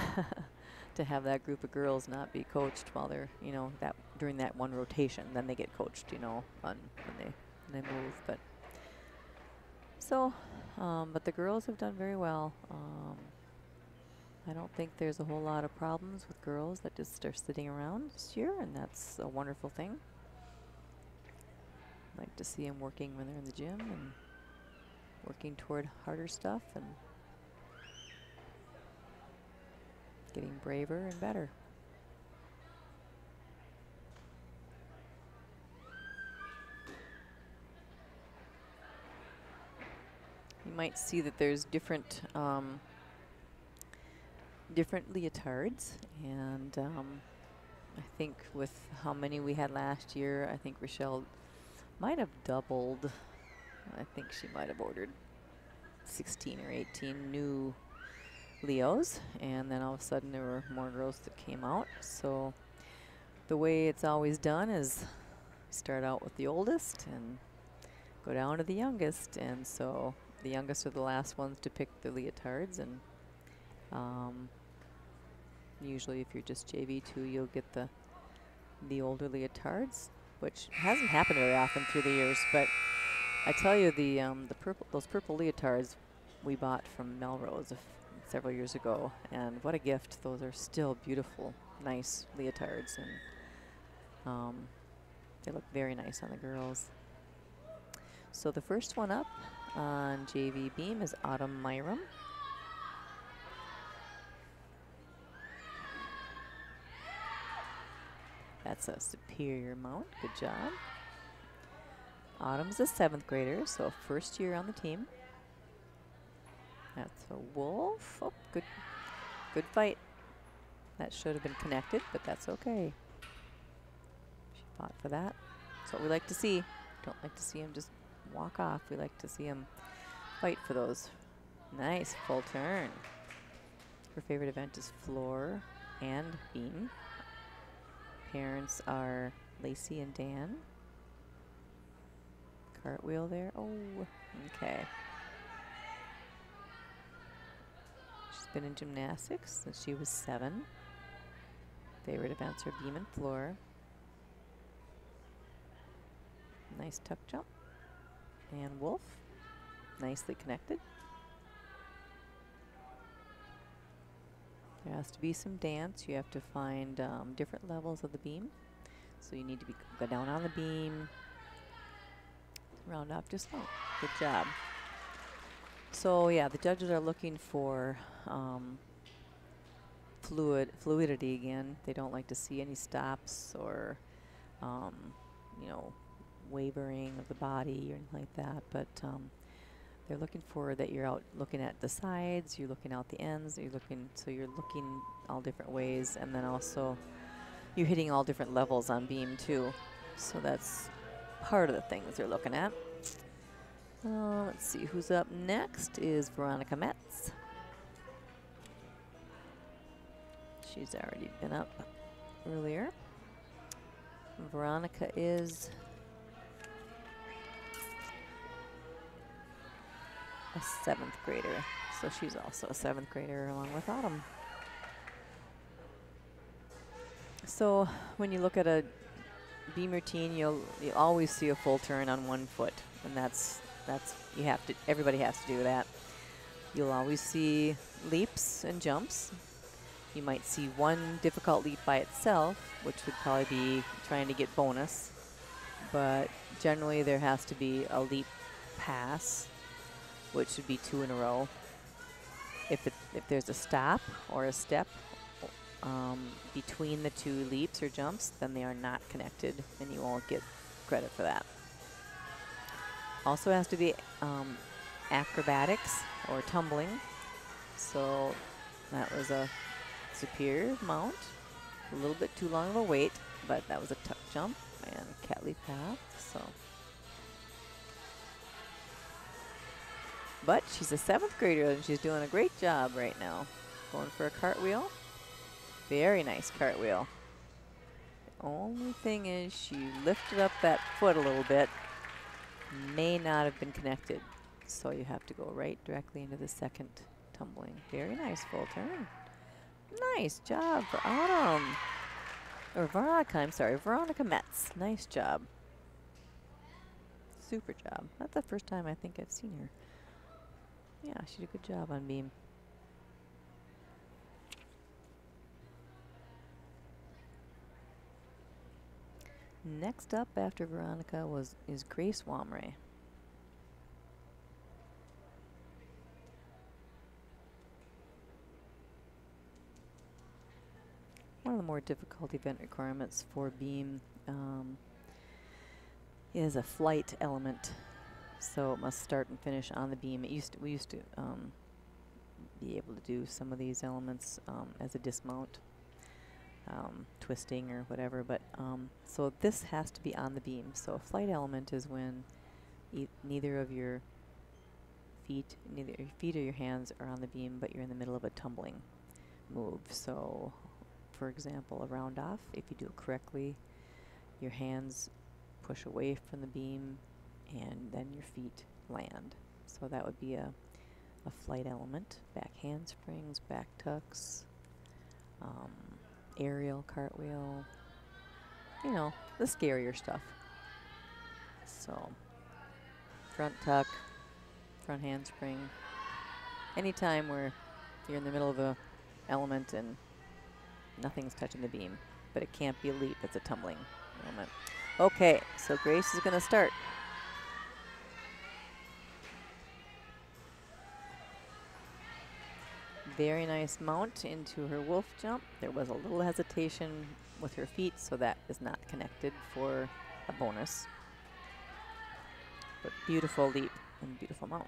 to have that group of girls not be coached while they're, you know, that during that one rotation. Then they get coached, you know, on when they when they move. But so, um, but the girls have done very well. Um, I don't think there's a whole lot of problems with girls that just are sitting around this year, and that's a wonderful thing. like to see them working when they're in the gym and working toward harder stuff and getting braver and better. You might see that there's different um, different leotards and um, I think with how many we had last year, I think Rochelle might have doubled. I think she might have ordered 16 or 18 new Leos, and then all of a sudden there were more girls that came out. So the way it's always done is start out with the oldest and go down to the youngest, and so the youngest are the last ones to pick the leotards, and um, usually if you're just JV2, you'll get the the older leotards, which hasn't happened very often through the years, but I tell you, the um, the purple those purple leotards we bought from Melrose several years ago, and what a gift! Those are still beautiful, nice leotards, and um, they look very nice on the girls. So the first one up on JV Beam is Autumn Myram. That's a superior mount. Good job. Autumn's a seventh grader, so first year on the team. That's a wolf. Oh, good, good fight. That should have been connected, but that's okay. She fought for that. That's what we like to see. Don't like to see him just walk off. We like to see him fight for those. Nice, full turn. Her favorite event is floor and beam. Parents are Lacey and Dan. Cartwheel there. Oh, okay. She's been in gymnastics since she was seven. Favorite events are beam and floor. Nice tuck jump. And wolf, nicely connected. There has to be some dance. You have to find um, different levels of the beam. So you need to be go down on the beam, round off just oh, good job. So yeah, the judges are looking for um, fluid fluidity again. They don't like to see any stops or um, you know wavering of the body or anything like that. But um, they're looking for that you're out looking at the sides, you're looking out the ends, you're looking so you're looking all different ways, and then also you're hitting all different levels on beam too. So that's part of the things they're looking at. Uh, let's see who's up next is Veronica Metz. She's already been up earlier. Veronica is a seventh grader. So she's also a seventh grader along with Autumn. So when you look at a beam routine, you'll you always see a full turn on one foot, and that's that's you have to. Everybody has to do that. You'll always see leaps and jumps. You might see one difficult leap by itself, which would probably be trying to get bonus. But generally, there has to be a leap pass which would be two in a row. If, it, if there's a stop or a step um, between the two leaps or jumps, then they are not connected and you won't get credit for that. Also has to be um, acrobatics or tumbling. So that was a superior mount. A little bit too long of a wait, but that was a tuck jump and cat leap pass. So But she's a seventh grader and she's doing a great job right now. Going for a cartwheel. Very nice cartwheel. The only thing is she lifted up that foot a little bit. May not have been connected. So you have to go right directly into the second tumbling. Very nice full turn. Nice job for Autumn. Or Veronica, I'm sorry, Veronica Metz. Nice job. Super job. That's the first time I think I've seen her. Yeah, she did a good job on beam. Next up after Veronica was is Grace Wamre. One of the more difficult event requirements for beam um, is a flight element so it must start and finish on the beam. It used to, we used to um, be able to do some of these elements um, as a dismount, um, twisting or whatever. But um, so this has to be on the beam. So a flight element is when e neither of your feet, neither your feet or your hands are on the beam, but you're in the middle of a tumbling move. So, for example, a round off, if you do it correctly, your hands push away from the beam and then your feet land. So that would be a, a flight element. Back handsprings, back tucks, um, aerial cartwheel, you know, the scarier stuff. So front tuck, front handspring. Anytime where you're in the middle of a element and nothing's touching the beam, but it can't be a leap, it's a tumbling element. Okay, so Grace is going to start. Very nice mount into her wolf jump. There was a little hesitation with her feet, so that is not connected for a bonus. But beautiful leap and beautiful mount.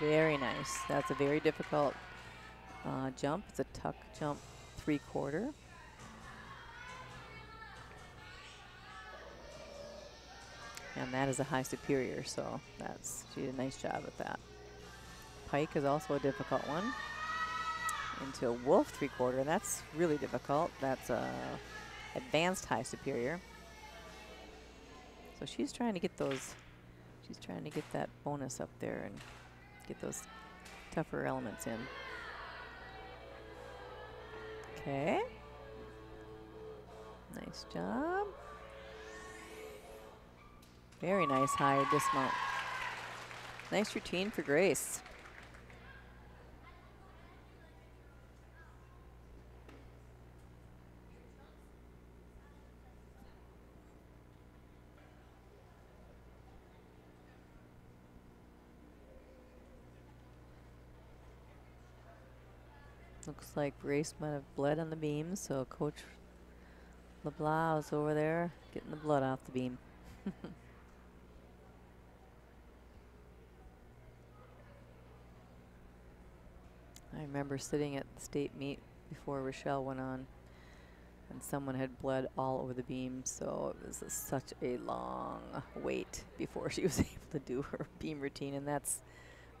Very nice. That's a very difficult uh, jump. It's a tuck jump three quarter. And that is a high superior, so that's she did a nice job with that. Pike is also a difficult one. Into a wolf three quarter, and that's really difficult. That's a advanced high superior. So she's trying to get those, she's trying to get that bonus up there and get those tougher elements in. Okay. Nice job. Very nice high dismount. Nice routine for Grace. Looks like Grace might have bled on the beam, so Coach LeBlanc is over there getting the blood off the beam. I remember sitting at the state meet before Rochelle went on and someone had bled all over the beam so it was a, such a long wait before she was able to do her beam routine and that's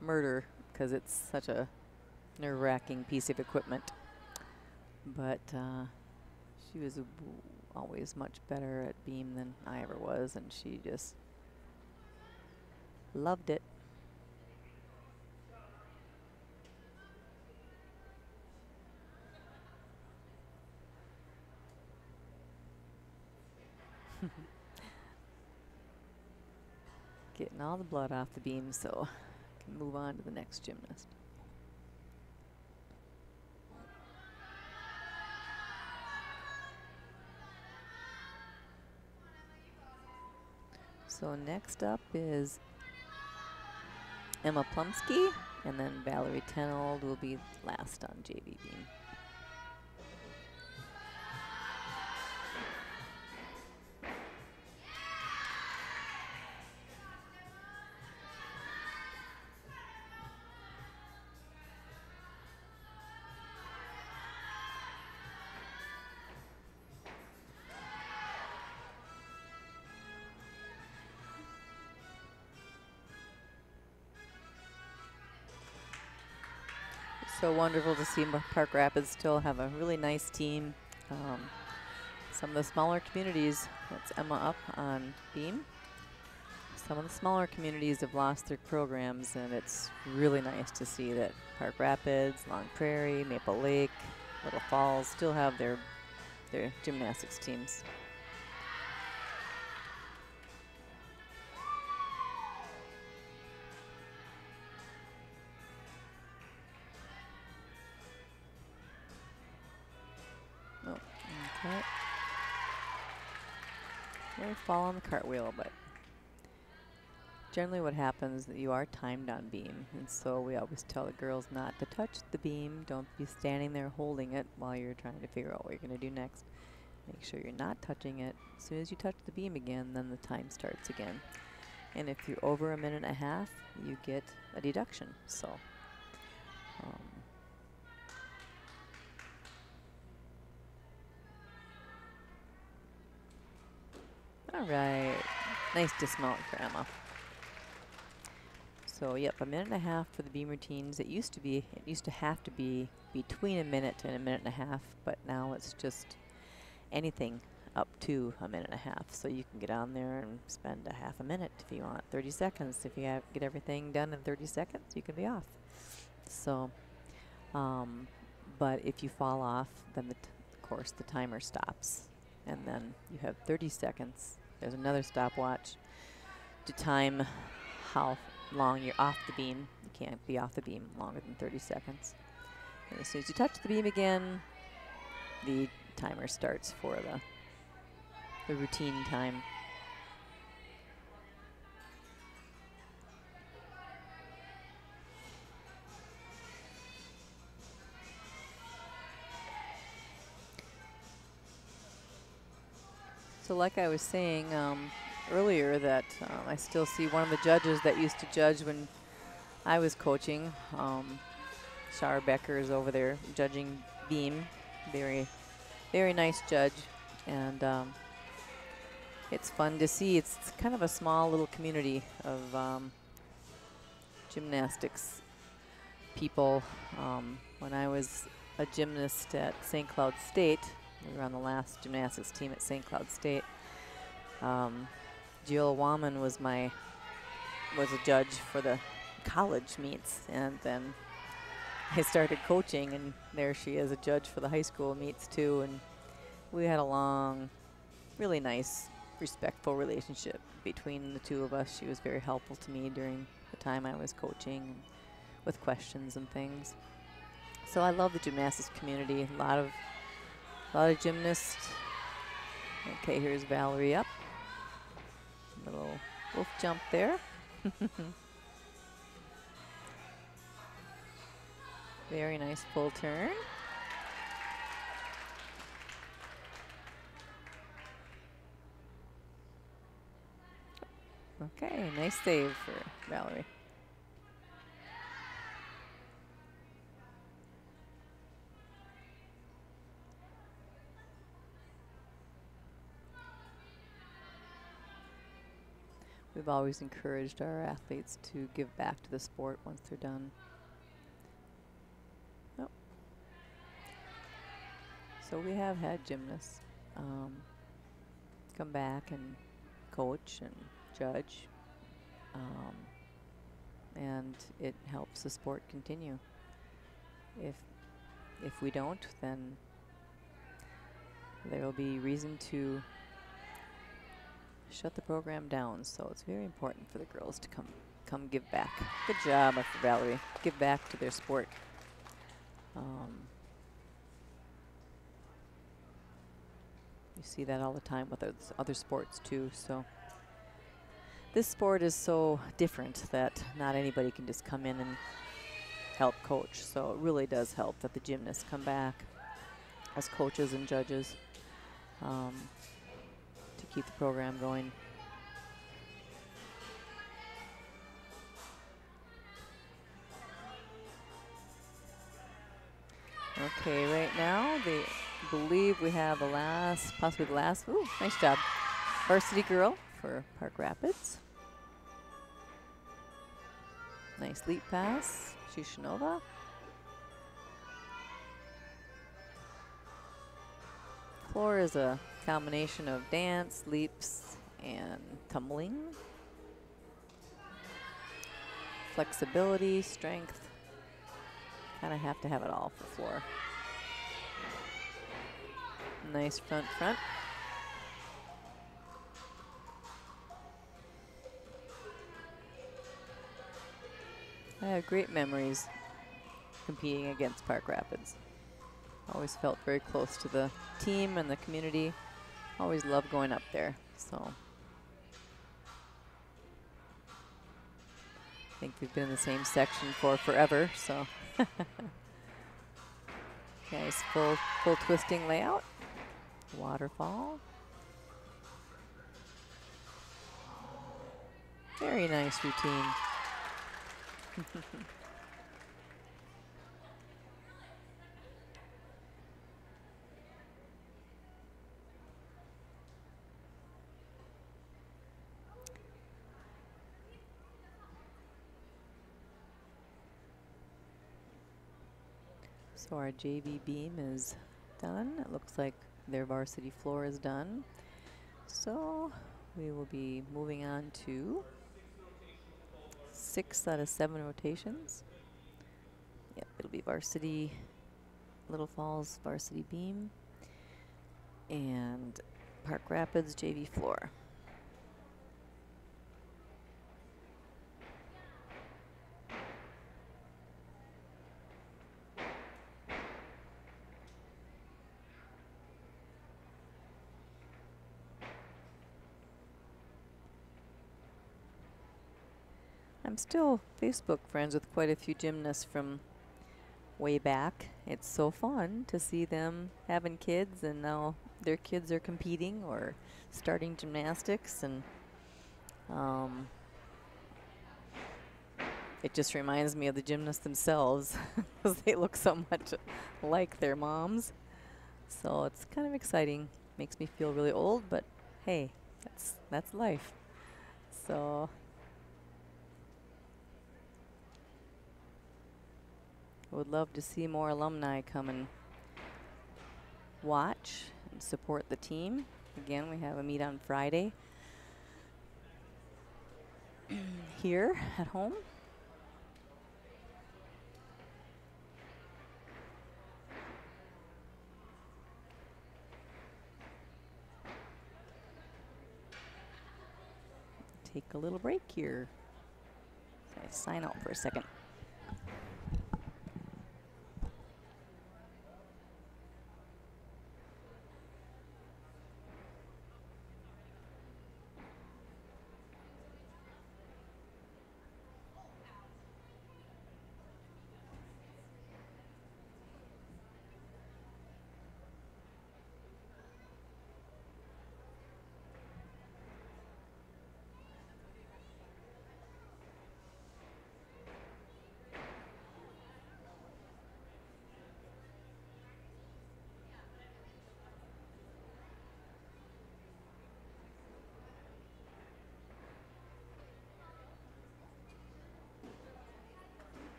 murder because it's such a nerve-wracking piece of equipment. But uh, she was always much better at beam than I ever was and she just loved it Getting all the blood off the beam so I can move on to the next gymnast. So next up is Emma Plumsky, and then Valerie Tenold will be last on JV beam. So wonderful to see Park Rapids still have a really nice team. Um, some of the smaller communities, that's Emma up on beam. Some of the smaller communities have lost their programs and it's really nice to see that Park Rapids, Long Prairie, Maple Lake, Little Falls still have their, their gymnastics teams. Fall on the cartwheel, but generally what happens is that you are timed on beam. And so we always tell the girls not to touch the beam. Don't be standing there holding it while you're trying to figure out what you're going to do next. Make sure you're not touching it. As soon as you touch the beam again, then the time starts again. And if you're over a minute and a half, you get a deduction. So um, All right. Nice dismount for Emma. So, yep, a minute and a half for the beam routines. It used to be, it used to have to be between a minute and a minute and a half, but now it's just anything up to a minute and a half. So you can get on there and spend a half a minute if you want, 30 seconds. If you get everything done in 30 seconds, you can be off. So, um, but if you fall off, then the of course the timer stops. And then you have 30 seconds there's another stopwatch to time how long you're off the beam. You can't be off the beam longer than 30 seconds. And as soon as you touch the beam again, the timer starts for the, the routine time. Like I was saying um, earlier that um, I still see one of the judges that used to judge when I was coaching. Um, Becker is over there judging beam. Very, very nice judge. And um, it's fun to see. It's, it's, kind of a small little community of um, gymnastics people. Um, when I was a gymnast at St. Cloud State, we were on the last gymnastics team at St. Cloud State. Um, Jill Wallman was my was a judge for the college meets, and then I started coaching, and there she is, a judge for the high school meets too. And we had a long, really nice respectful relationship between the two of us. She was very helpful to me during the time I was coaching with questions and things. So I love the gymnastics community. A lot of a lot of gymnasts. Okay, here's Valerie up. Little wolf jump there. Very nice full turn. Okay, nice save for Valerie. We've always encouraged our athletes to give back to the sport once they're done. So we have had gymnasts um, come back and coach and judge. Um, and it helps the sport continue. If if we don't, then there will be reason to shut the program down. So it's very important for the girls to come come give back. Good job, Valerie. Give back to their sport. Um, you see that all the time with other sports too. So this sport is so different that not anybody can just come in and help coach. So it really does help that the gymnasts come back as coaches and judges. Um, keep the program going. Okay, right now they believe we have the last, possibly the last, ooh, nice job. Varsity girl for Park Rapids. Nice leap pass, Shushanova. Floor is a combination of dance, leaps, and tumbling. Flexibility, strength. Kind of have to have it all for floor. Nice front front. I have great memories competing against Park Rapids. Always felt very close to the team and the community. Always loved going up there, so. I think we've been in the same section for forever, so. nice full, full twisting layout. Waterfall. Very nice routine. So our JV beam is done. It looks like their varsity floor is done. So we will be moving on to six out of seven rotations. Yep, it'll be varsity Little Falls varsity beam and Park Rapids JV floor. I'm still Facebook friends with quite a few gymnasts from way back. It's so fun to see them having kids and now their kids are competing or starting gymnastics and um, it just reminds me of the gymnasts themselves because they look so much like their moms. So it's kind of exciting. Makes me feel really old, but hey, that's that's life. So would love to see more alumni come and watch and support the team. Again, we have a meet on Friday here at home. take a little break here. I sign out for a second.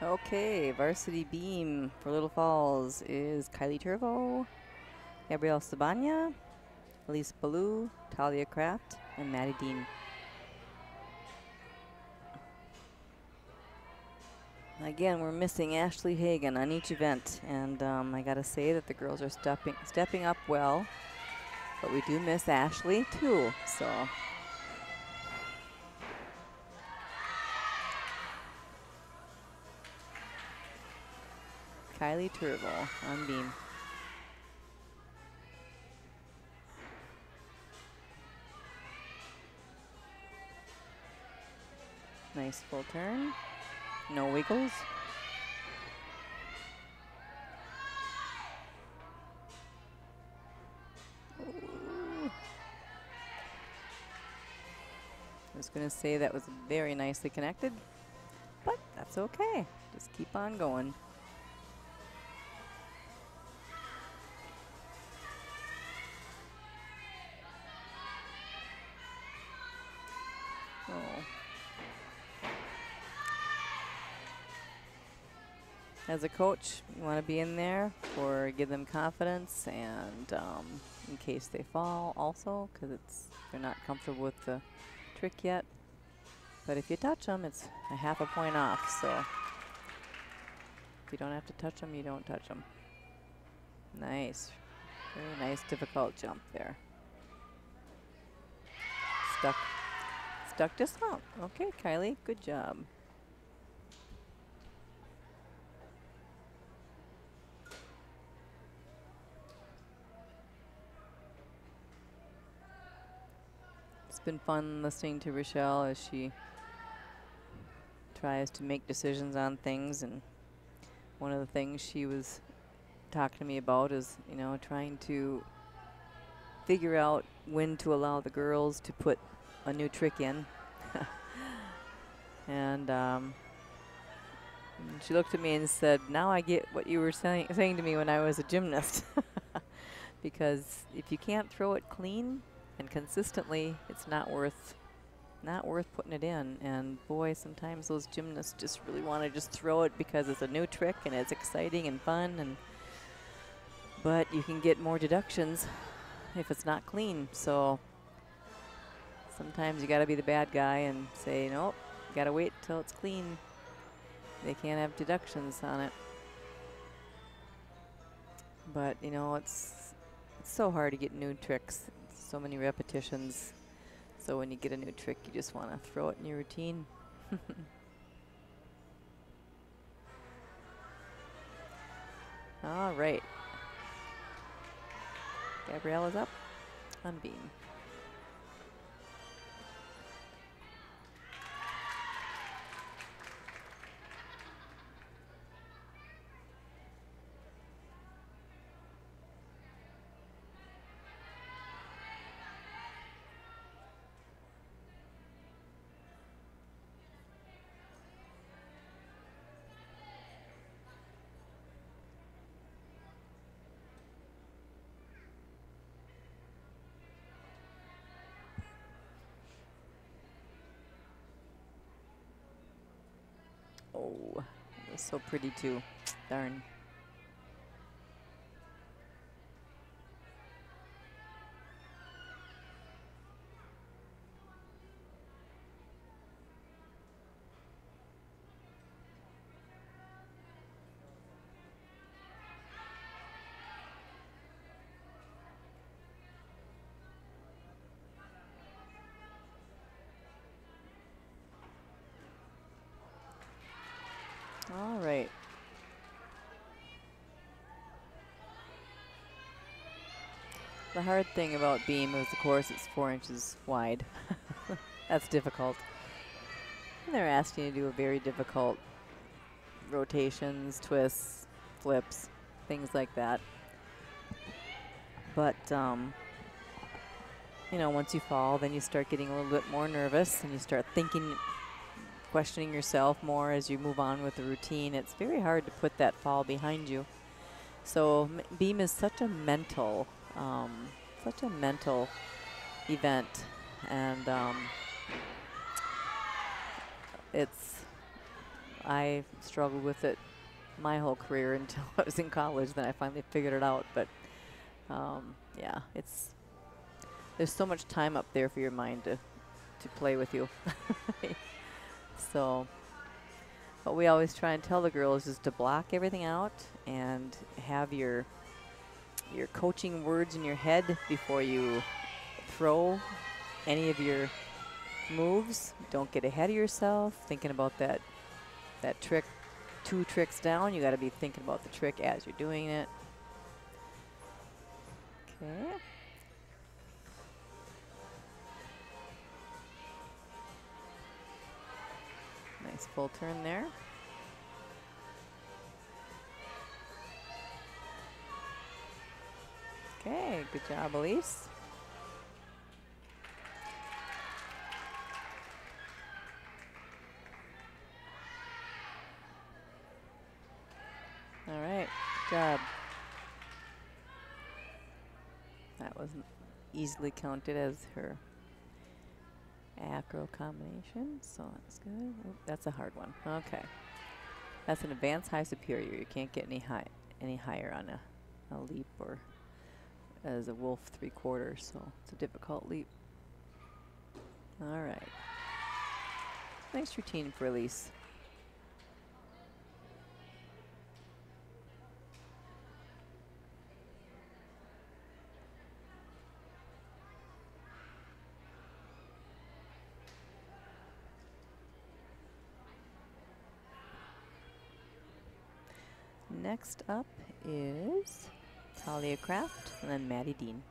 Okay, varsity beam for Little Falls is Kylie Turvo, Gabrielle Sabanya, Elise Ballou, Talia Kraft, and Maddie Dean. Again, we're missing Ashley Hagan on each event, and um, I gotta say that the girls are stepping stepping up well, but we do miss Ashley too. So Turville on beam. Nice full turn. No wiggles. Ooh. I was going to say that was very nicely connected, but that's okay. Just keep on going. As a coach, you want to be in there for give them confidence and um, in case they fall also because it's they're not comfortable with the trick yet. But if you touch them, it's a half a point off. So if you don't have to touch them, you don't touch them. Nice. Very nice, difficult jump there. Stuck. Stuck dismount. Okay, Kylie, good job. Been fun listening to Rochelle as she tries to make decisions on things. And one of the things she was talking to me about is, you know, trying to figure out when to allow the girls to put a new trick in. and um, she looked at me and said, now I get what you were saying, saying to me when I was a gymnast. because if you can't throw it clean, and consistently, it's not worth not worth putting it in. And boy, sometimes those gymnasts just really want to just throw it because it's a new trick and it's exciting and fun. And but you can get more deductions if it's not clean. So sometimes you got to be the bad guy and say, nope, got to wait till it's clean. They can't have deductions on it. But you know, it's it's so hard to get new tricks so many repetitions. So when you get a new trick, you just want to throw it in your routine. All right. Gabriella's up. on Beam. Oh, it was so pretty too. Darn. All right. The hard thing about beam is, of course, it's four inches wide. That's difficult. And they're asking you to do a very difficult rotations, twists, flips, things like that. But, um, you know, once you fall, then you start getting a little bit more nervous and you start thinking questioning yourself more as you move on with the routine. It's very hard to put that fall behind you. So beam is such a mental, um, such a mental event, and um, it's. I struggled with it my whole career until I was in college. Then I finally figured it out. But um, yeah, it's there's so much time up there for your mind to to play with you. So what we always try and tell the girls is to block everything out and have your your coaching words in your head before you throw any of your moves. Don't get ahead of yourself thinking about that that trick two tricks down. You got to be thinking about the trick as you're doing it. Okay. Nice full turn there. Okay, good job, Elise. All right, good job. That was easily counted as her acro combination, so that's good. Oop, that's a hard one. Okay. That's an advanced high superior. You can't get any high any higher on a, a leap or as a wolf three quarters, so it's a difficult leap. All right. Nice routine for Elise. Next up is Talia Kraft and then Maddie Dean.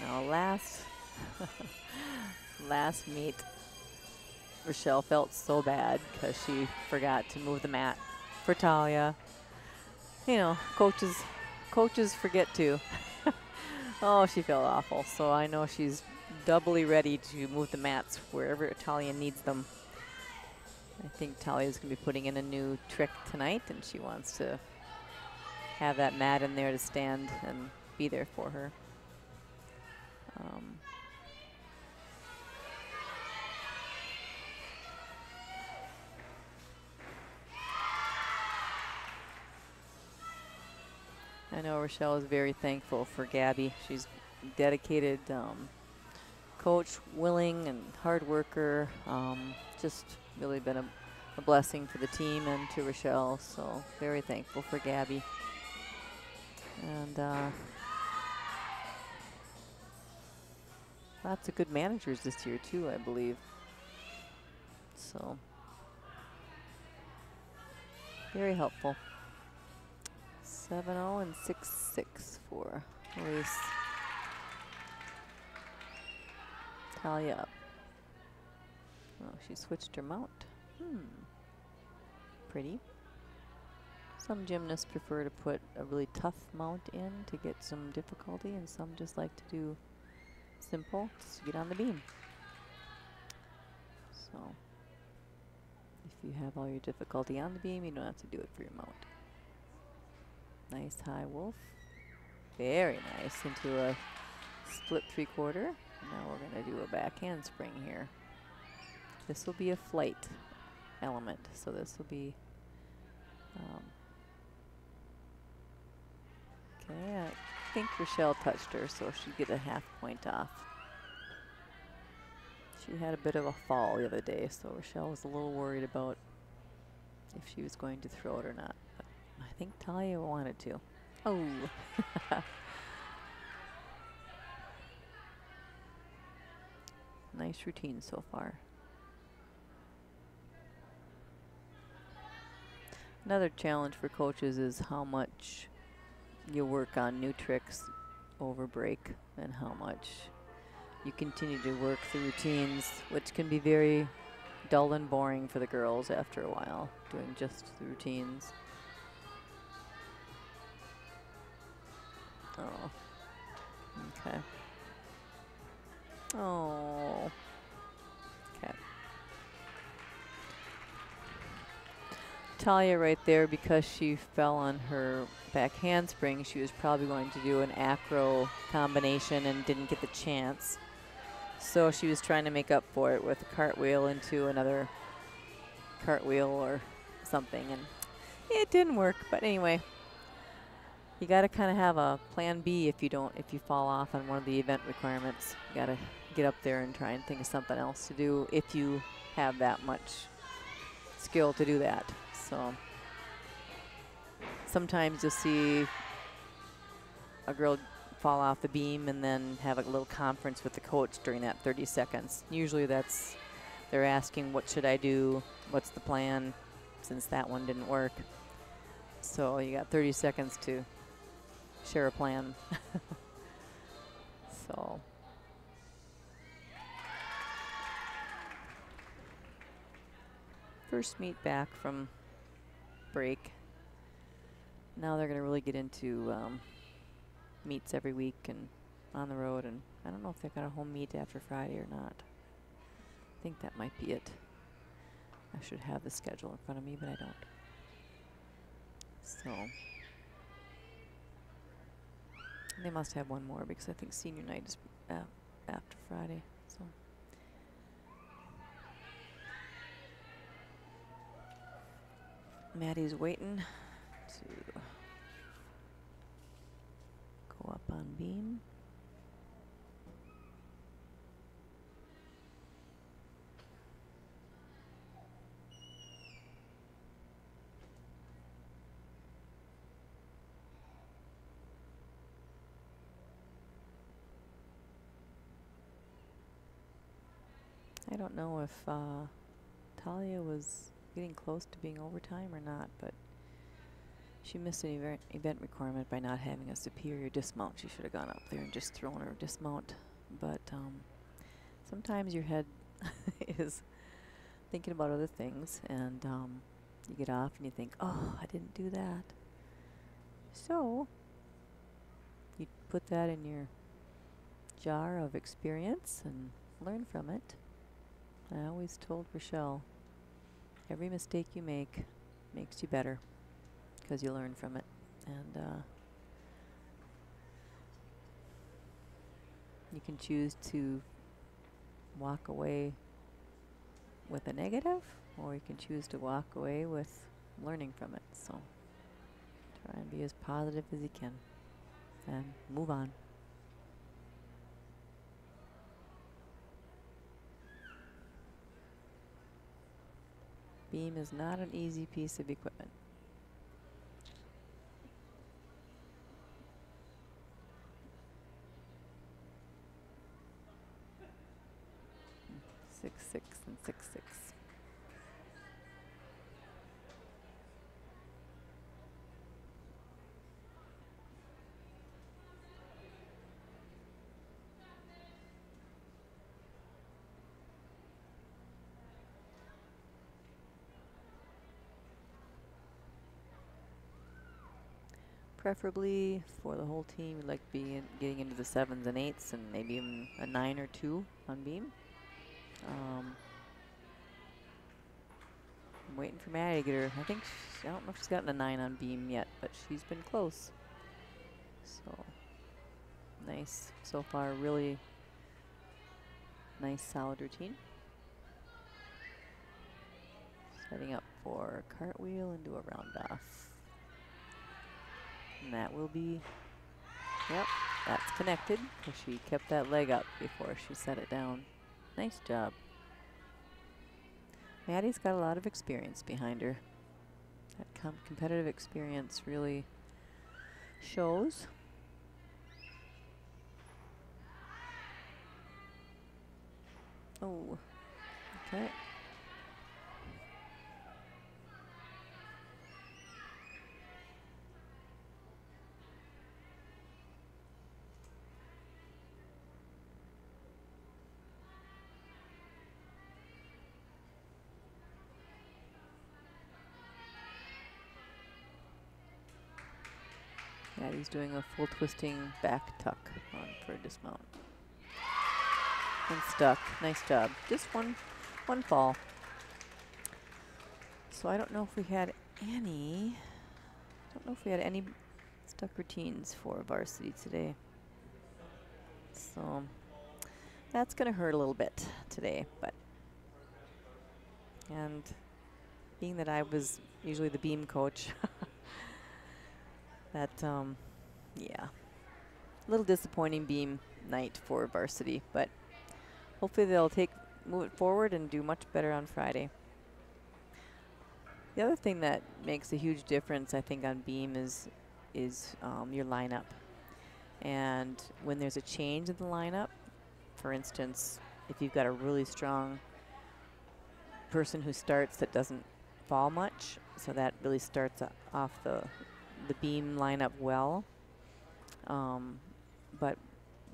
Now last, last meet, Rochelle felt so bad because she forgot to move the mat for Talia. You know, coaches, coaches forget to. oh, she felt awful. So I know she's doubly ready to move the mats wherever Talia needs them. I think Talia's going to be putting in a new trick tonight, and she wants to have that mat in there to stand and be there for her. Um, I know Rochelle is very thankful for Gabby. She's dedicated um, coach, willing and hard worker. Um, just really been a, a, blessing for the team and to Rochelle. So very thankful for Gabby. And uh, lots of good managers this year too, I believe. So very helpful. Seven zero and six six for Elise. Up. Oh, she switched her mount. Hmm. Pretty. Some gymnasts prefer to put a really tough mount in to get some difficulty, and some just like to do simple just to get on the beam. So, if you have all your difficulty on the beam, you don't have to do it for your mount. Nice high wolf. Very nice into a split three quarter. Now we're going to do a back handspring here. This will be a flight element, so this will be um, okay. I think Rochelle touched her, so she'd get a half point off. She had a bit of a fall the other day, so Rochelle was a little worried about if she was going to throw it or not. But I think Talia wanted to. Oh. nice routine so far. Another challenge for coaches is how much you work on new tricks over break and how much you continue to work the routines, which can be very dull and boring for the girls after a while, doing just the routines. Oh. Okay. Oh. Talia right there, because she fell on her back handspring, she was probably going to do an acro combination and didn't get the chance. So she was trying to make up for it with a cartwheel into another cartwheel or something, and it didn't work. But anyway, you got to kind of have a plan B if you don't, if you fall off on one of the event requirements. You got to get up there and try and think of something else to do if you have that much skill to do that. So sometimes you'll see a girl fall off the beam and then have a little conference with the coach during that 30 seconds. Usually that's, they're asking what should I do, what's the plan, since that one didn't work. So you got 30 seconds to share a plan. so. First meet back from break. Now they're going to really get into um, meets every week and on the road. And I don't know if they've got a home meet after Friday or not. I think that might be it. I should have the schedule in front of me, but I don't. So. They must have one more because I think senior night is after Friday. So. Maddie's waiting to go up on beam. I don't know if uh, Talia was getting close to being overtime or not, but she missed an event requirement by not having a superior dismount. She should have gone up there and just thrown her dismount. But um, sometimes your head is thinking about other things, and um, you get off and you think, oh, I didn't do that. So you put that in your jar of experience and learn from it. I always told Rochelle, every mistake you make makes you better because you learn from it. And uh, you can choose to walk away with a negative, or you can choose to walk away with learning from it. So try and be as positive as you can and move on. Beam is not an easy piece of equipment. Six, six, and six, six. Preferably for the whole team. We'd like to be getting into the sevens and eights and maybe a nine or two on beam. Um, I'm waiting for Maddie to get her. I think I don't know if she's gotten a nine on beam yet, but she's been close. So nice so far. Really nice, solid routine. Setting up for cartwheel and do a round off. And that will be, yep, that's connected because she kept that leg up before she set it down. Nice job. Maddie's got a lot of experience behind her. That com competitive experience really shows. Oh, okay. He's doing a full twisting back tuck on for a dismount. And stuck. Nice job. Just one, one fall. So I don't know if we had any. I don't know if we had any stuck routines for varsity today. So that's going to hurt a little bit today, but and being that I was usually the beam coach. that, um, yeah, a little disappointing beam night for varsity, but hopefully they'll take move it forward and do much better on Friday. The other thing that makes a huge difference, I think, on beam is is um, your lineup. And when there's a change in the lineup, for instance, if you've got a really strong person who starts that doesn't fall much, so that really starts off the the beam lineup well. Um, but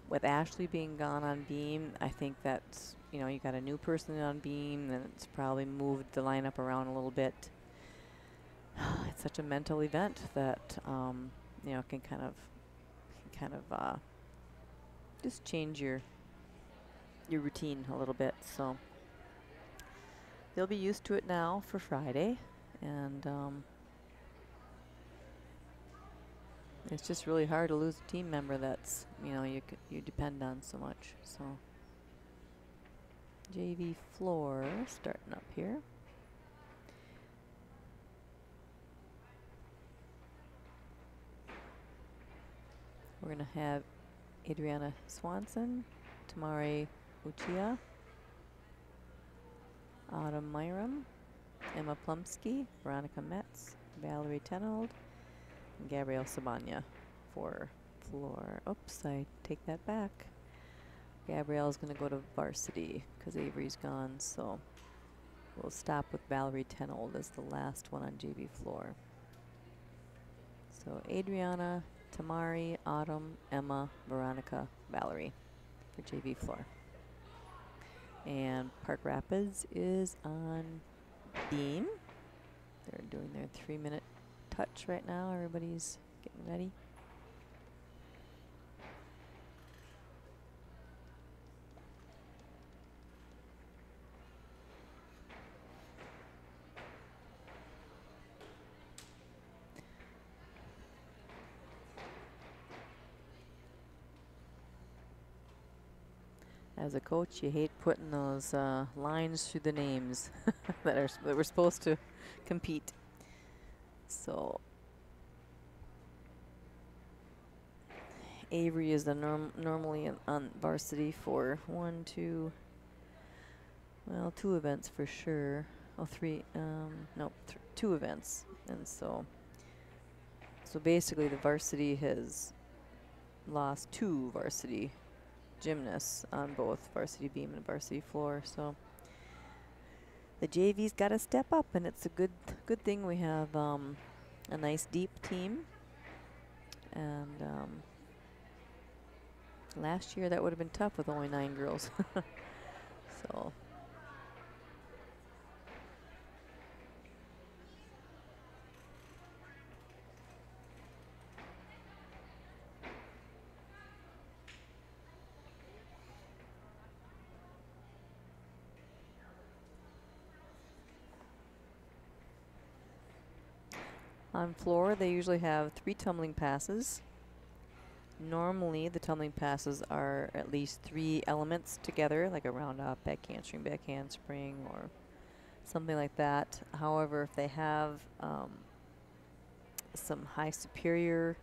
with Ashley being gone on beam, I think that's, you know, you got a new person on beam, then it's probably moved the lineup around a little bit. it's such a mental event that, um, you know, can kind of, can kind of uh, just change your your routine a little bit. So they'll be used to it now for Friday, and um, it's just really hard to lose a team member that's you know you you depend on so much. So JV floor starting up here. We're gonna have Adriana Swanson, Tamari Uchiha, Autumn Myram, Emma Plumsky, Veronica Metz, Valerie Tenold, and Gabrielle Sabanya for floor. Oops, I take that back. Gabrielle's going to go to varsity because Avery's gone, so we'll stop with Valerie Tenold as the last one on JV floor. So Adriana, Tamari, Autumn, Emma, Veronica, Valerie for JV floor. And Park Rapids is on beam. They're doing their three minute touch right now. Everybody's getting ready. As a coach, you hate putting those uh, lines through the names that are that we're supposed to compete. So Avery is the norm normally on varsity for one, two, well, two events for sure. Oh, three, um, no, two events. And so, so basically the varsity has lost two varsity gymnasts on both varsity beam and varsity floor. So the JV's got to step up, and it's a good good thing we have um, a nice deep team. And um, last year that would have been tough with only nine girls. so. On floor, they usually have three tumbling passes. Normally, the tumbling passes are at least three elements together, like a round off, back handspring, back handspring, or something like that. However, if they have um, some high superior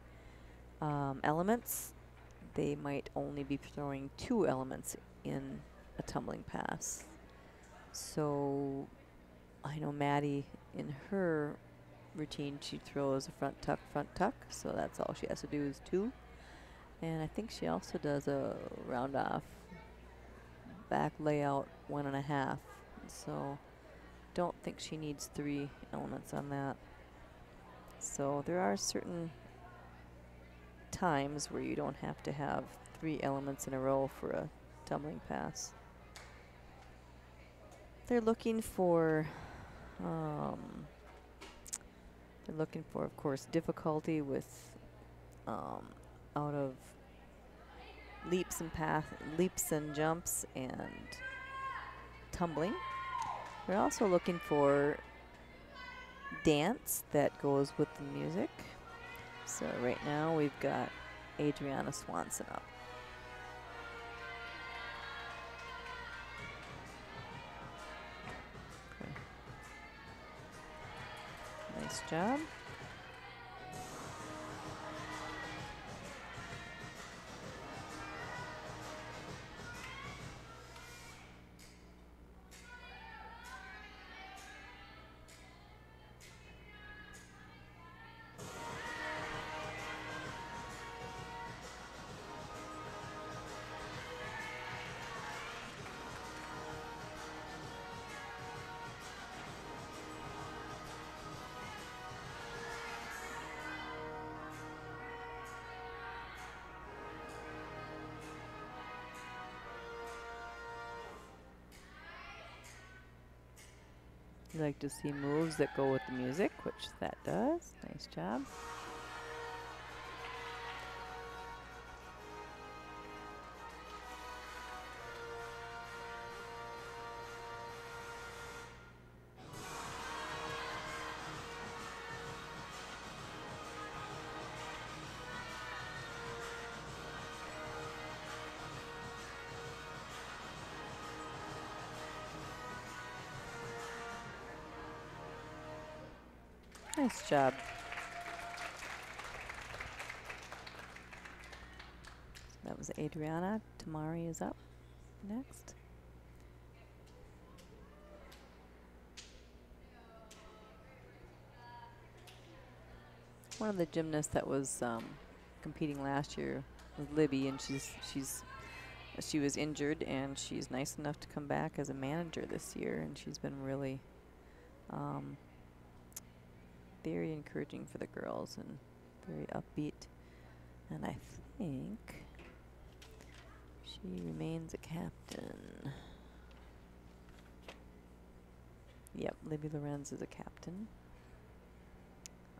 um, elements, they might only be throwing two elements in a tumbling pass. So I know Maddie in her routine, she throws a front tuck, front tuck. So that's all she has to do is two. And I think she also does a round off back layout one and a half. So don't think she needs three elements on that. So there are certain times where you don't have to have three elements in a row for a tumbling pass. They're looking for, um, they're looking for, of course, difficulty with um, out of leaps and path, leaps and jumps and tumbling. We're also looking for dance that goes with the music. So right now we've got Adriana Swanson up. Job. You like to see moves that go with the music, which that does. Nice job. Job. So that was Adriana. Tamari is up next. One of the gymnasts that was um, competing last year was Libby, and she's she's she was injured, and she's nice enough to come back as a manager this year, and she's been really um, very encouraging for the girls and very upbeat. And I think she remains a captain. Yep, Libby Lorenz is a captain.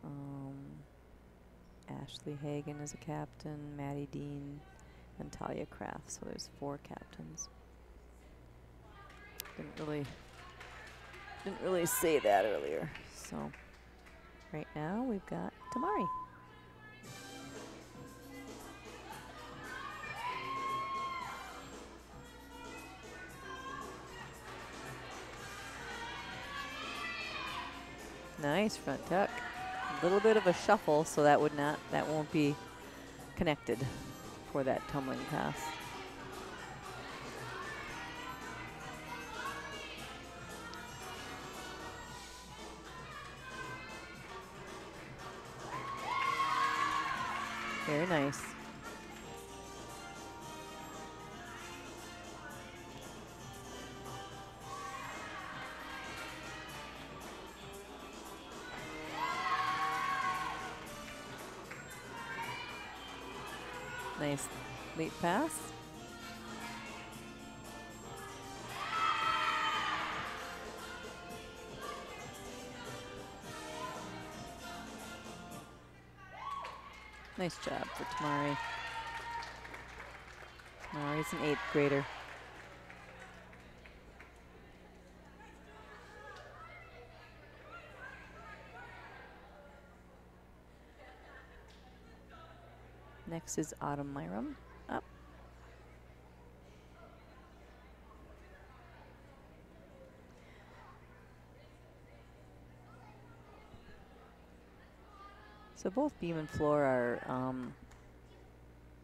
Um, Ashley Hagen is a captain, Maddie Dean, and Talia Kraft. So there's four captains. Didn't really didn't really say that earlier. So right now we've got Tamari. Nice front tuck. A little bit of a shuffle, so that would not, that won't be connected for that tumbling pass. Nice. Nice leap pass. Nice job for Tamari. Tamari's an eighth grader. Next is Autumn Myram. So both beam and floor are um,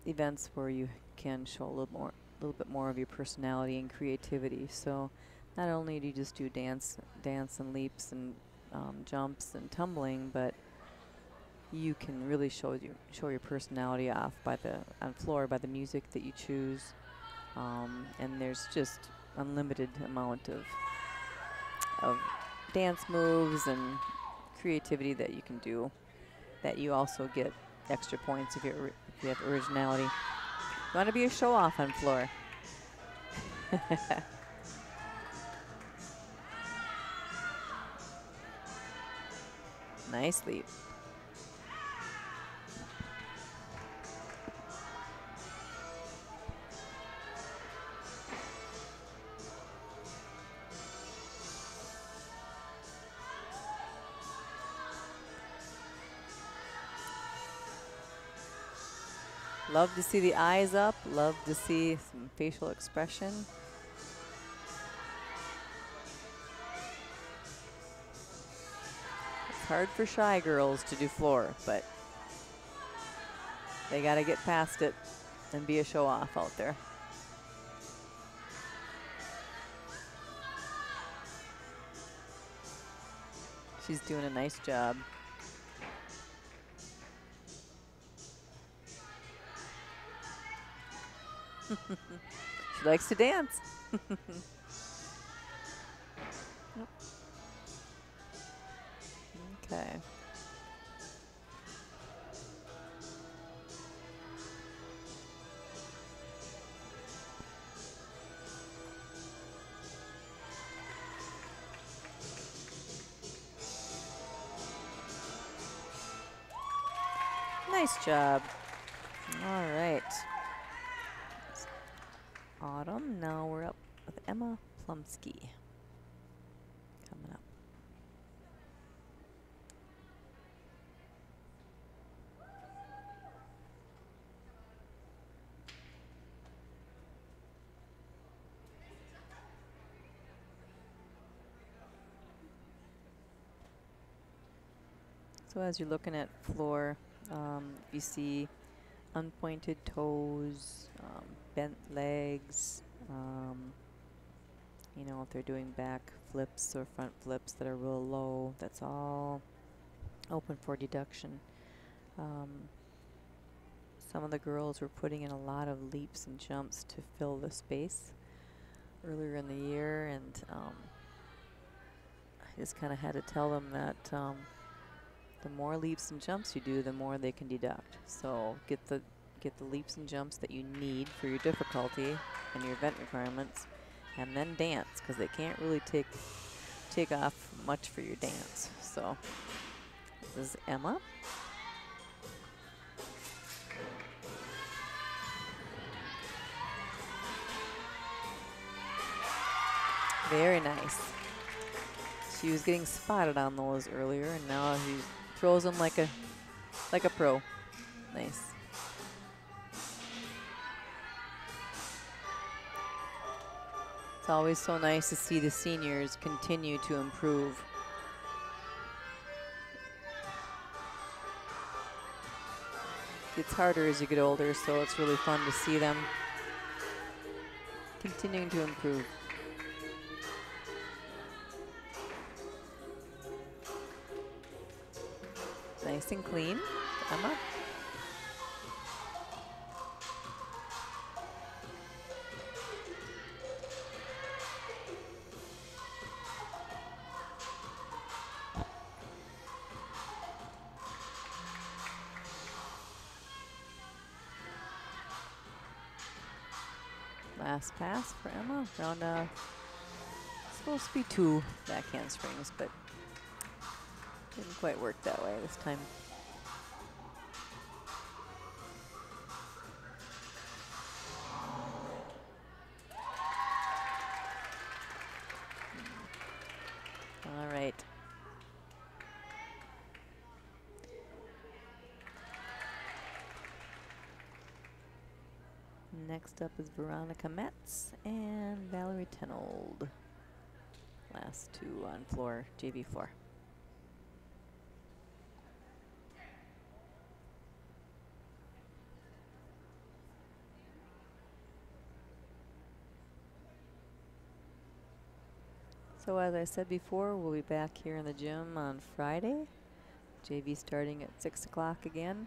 events where you can show a little more, a little bit more of your personality and creativity. So not only do you just do dance, dance and leaps and um, jumps and tumbling, but you can really show your show your personality off by the on floor by the music that you choose, um, and there's just unlimited amount of of dance moves and creativity that you can do. That you also get extra points if, you if you have originality. You want to be a show off on floor. nice leap. Love to see the eyes up. Love to see some facial expression. It's hard for shy girls to do floor, but they got to get past it and be a show off out there. She's doing a nice job. she likes to dance. okay. Nice job. All right. Autumn. Now we're up with Emma Plumsky coming up. So as you're looking at floor, um, you see unpointed toes, bent legs, um, you know, if they're doing back flips or front flips that are real low, that's all open for deduction. Um, some of the girls were putting in a lot of leaps and jumps to fill the space earlier in the year, and um, I just kind of had to tell them that um, the more leaps and jumps you do, the more they can deduct. So get the get the leaps and jumps that you need for your difficulty and your event requirements, and then dance because they can't really take take off much for your dance. So this is Emma. Very nice. She was getting spotted on those earlier, and now she throws them like a like a pro. Nice. It's always so nice to see the seniors continue to improve. It's harder as you get older, so it's really fun to see them continuing to improve. Nice and clean. Emma. Last pass for Emma. Around uh, supposed to be two back handsprings, but didn't quite work that way this time. Next up is Veronica Metz and Valerie Tenold. Last two on floor, JV floor. So as I said before, we'll be back here in the gym on Friday. JV starting at 6 o'clock again.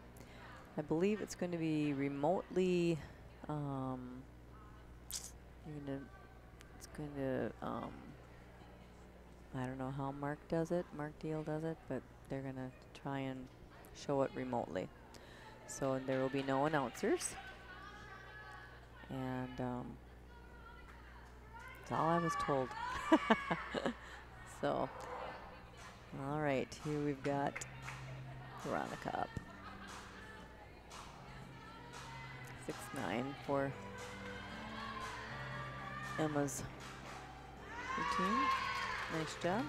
I believe it's going to be remotely, um, gonna, it's going to, um, I don't know how Mark does it, Mark Deal does it, but they're going to try and show it remotely. So there will be no announcers. And um, that's all I was told. so, all right, here we've got Veronica up. Six nine for Emma's routine. Nice job.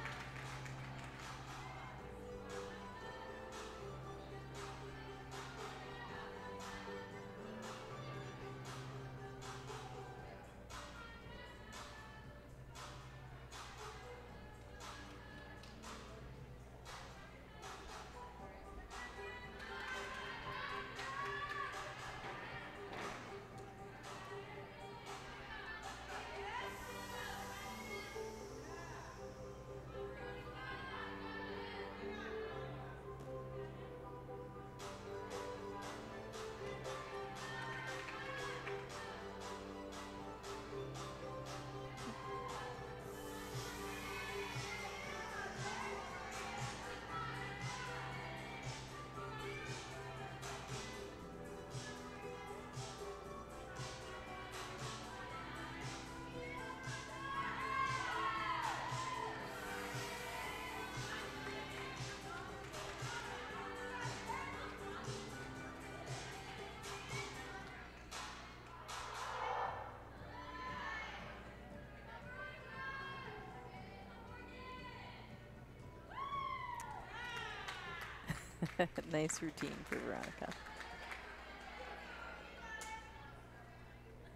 nice routine for Veronica.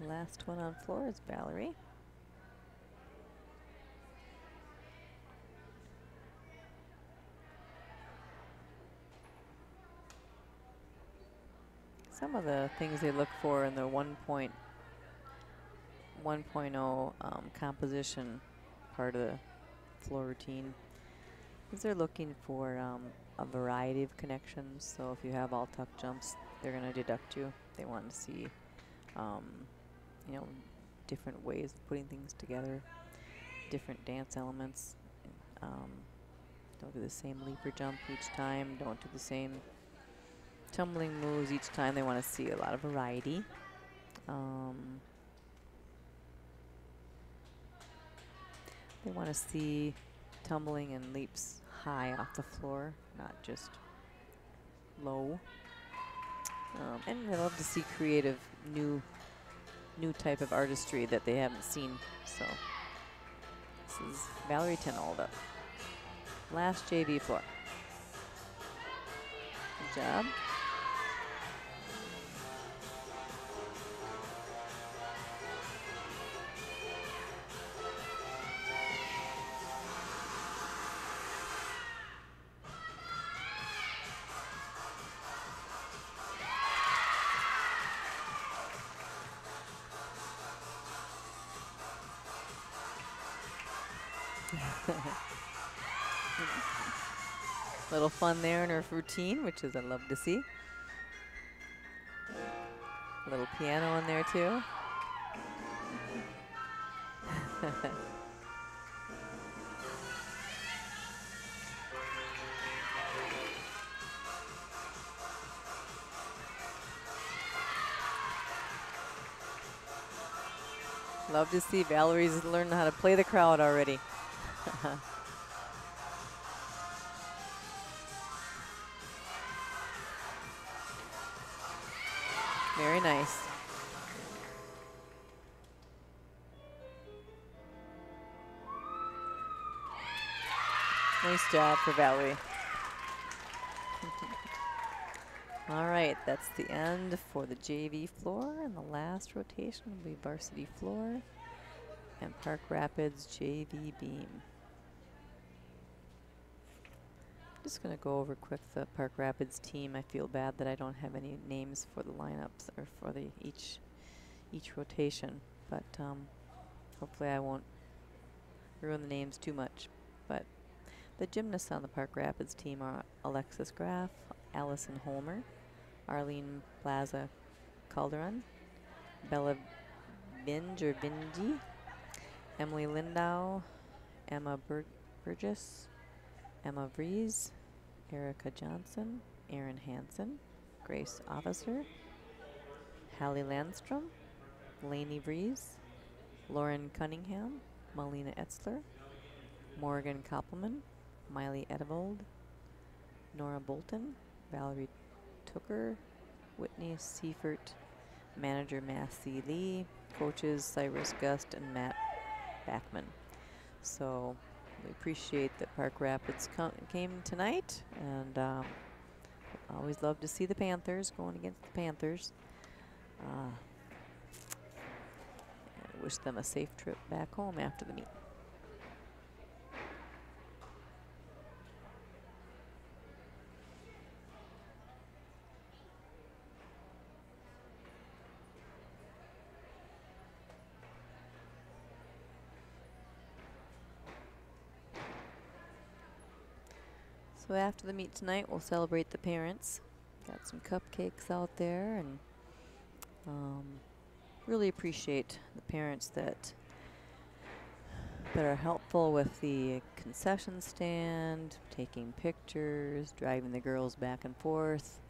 Last one on floor is Valerie. Some of the things they look for in the 1.1.0 um, composition part of the floor routine is they're looking for um, a variety of connections. So if you have all tuck jumps, they're going to deduct you. They want to see, um, you know, different ways of putting things together, different dance elements. Um, don't do the same leaper jump each time. Don't do the same tumbling moves each time. They want to see a lot of variety. Um, they want to see tumbling and leaps high off the floor, not just low. Um, and I love to see creative, new, new type of artistry that they haven't seen. So this is Valerie Tenolda. Last JV floor. Good job. Fun there in her routine, which is I love to see. A little piano in there too. Love to see Valerie's learning how to play the crowd already. Nice. Nice job for Valerie. All right, that's the end for the JV floor, and the last rotation will be varsity floor and Park Rapids JV beam. Just going to go over quick the Park Rapids team. I feel bad that I don't have any names for the lineups or for the each each rotation, but um, hopefully I won't ruin the names too much. But the gymnasts on the Park Rapids team are Alexis Graff, Allison Holmer, Arlene Plaza Calderon, Bella Binge or Emily Lindau, Emma Bur Burgess, Emma Vries, Erica Johnson, Erin Hansen, Grace Officer, Hallie Landstrom, Lainey Vries, Lauren Cunningham, Malina Etzler, Morgan Koppelman, Miley Edevold, Nora Bolton, Valerie Tooker, Whitney Seifert, manager Massey Lee, coaches Cyrus Gust and Matt Backman. So we appreciate that Park Rapids came tonight and um, always love to see the Panthers going against the Panthers. Uh, wish them a safe trip back home after the meet. So after the meet tonight, we'll celebrate the parents. Got some cupcakes out there and um, really appreciate the parents that that are helpful with the concession stand, taking pictures, driving the girls back and forth.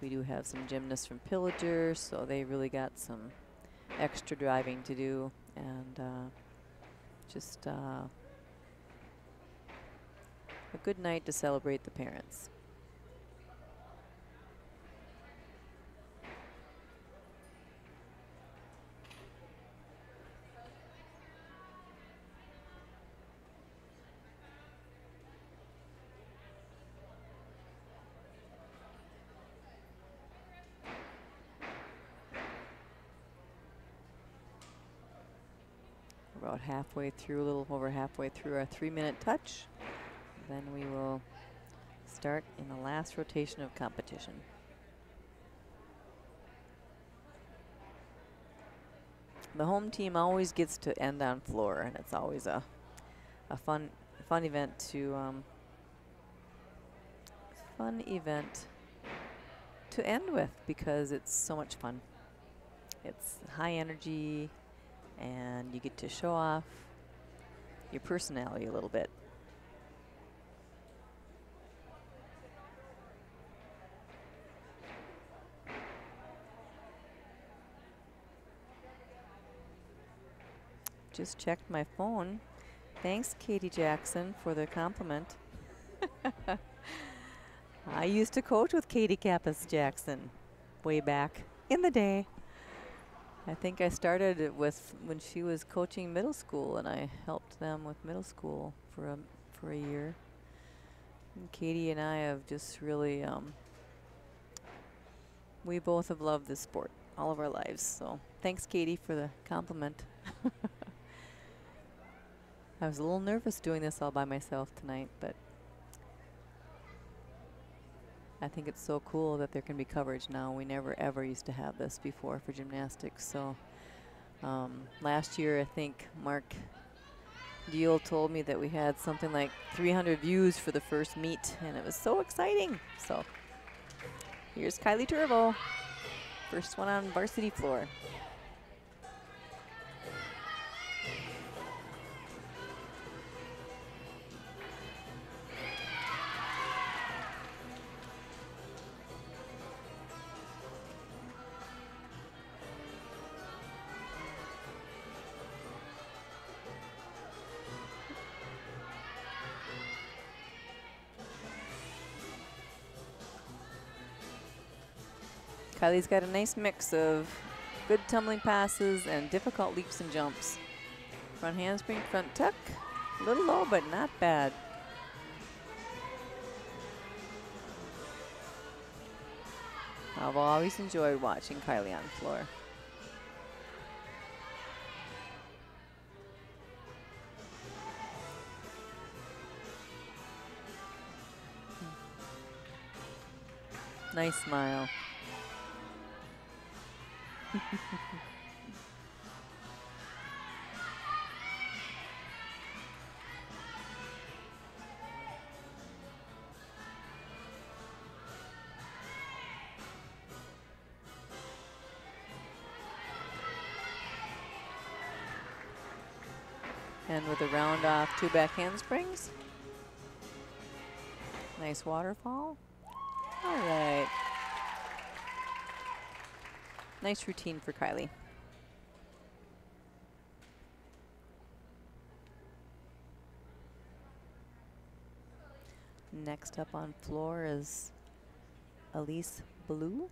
We do have some gymnasts from Pillager, so they really got some extra driving to do and uh, just uh, a good night to celebrate the parents. about halfway through, a little over halfway through our three minute touch. Then we will start in the last rotation of competition. The home team always gets to end on floor, and it's always a, a fun, fun event to um, fun event to end with because it's so much fun. It's high energy, and you get to show off your personality a little bit. Just checked my phone. Thanks, Katie Jackson, for the compliment. I used to coach with Katie Kappas Jackson way back in the day. I think I started with when she was coaching middle school, and I helped them with middle school for a for a year. And Katie and I have just really, um, we both have loved this sport all of our lives. So thanks, Katie, for the compliment. I was a little nervous doing this all by myself tonight, but I think it's so cool that there can be coverage now. We never ever used to have this before for gymnastics. So um, last year, I think Mark Deal told me that we had something like 300 views for the first meet, and it was so exciting. So here's Kylie Turbo, first one on varsity floor. Kylie's got a nice mix of good tumbling passes and difficult leaps and jumps. Front handspring, front tuck, a little low, but not bad. I've always enjoyed watching Kylie on the floor. Hmm. Nice smile. And with a round off two back handsprings. Nice waterfall. All right. Nice routine for Kylie. Next up on floor is Elise Blue.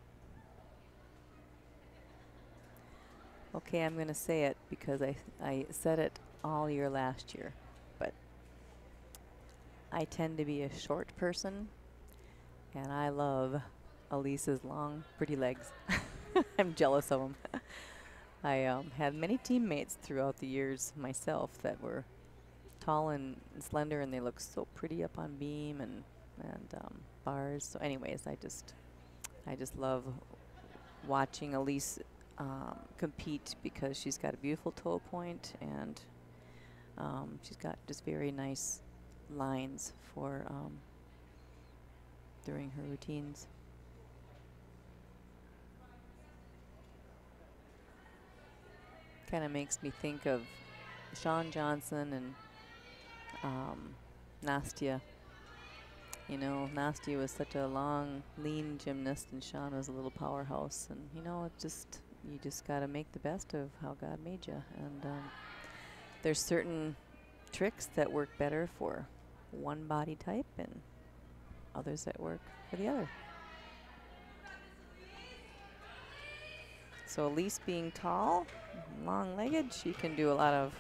Okay, I'm going to say it because I, I said it all year last year, but I tend to be a short person, and I love Elise's long, pretty legs. I'm jealous of them. I um, had many teammates throughout the years myself that were tall and slender, and they look so pretty up on beam and and um, bars. So, anyways, I just I just love watching Elise um, compete because she's got a beautiful toe point and um, she's got just very nice lines for um, during her routines. Kind of makes me think of Shawn Johnson and um, Nastia. You know, Nastia was such a long, lean gymnast, and Shawn was a little powerhouse. And you know, it just you just got to make the best of how God made you. And um, there's certain tricks that work better for one body type, and others that work for the other. So Elise being tall, long-legged, she can do a lot of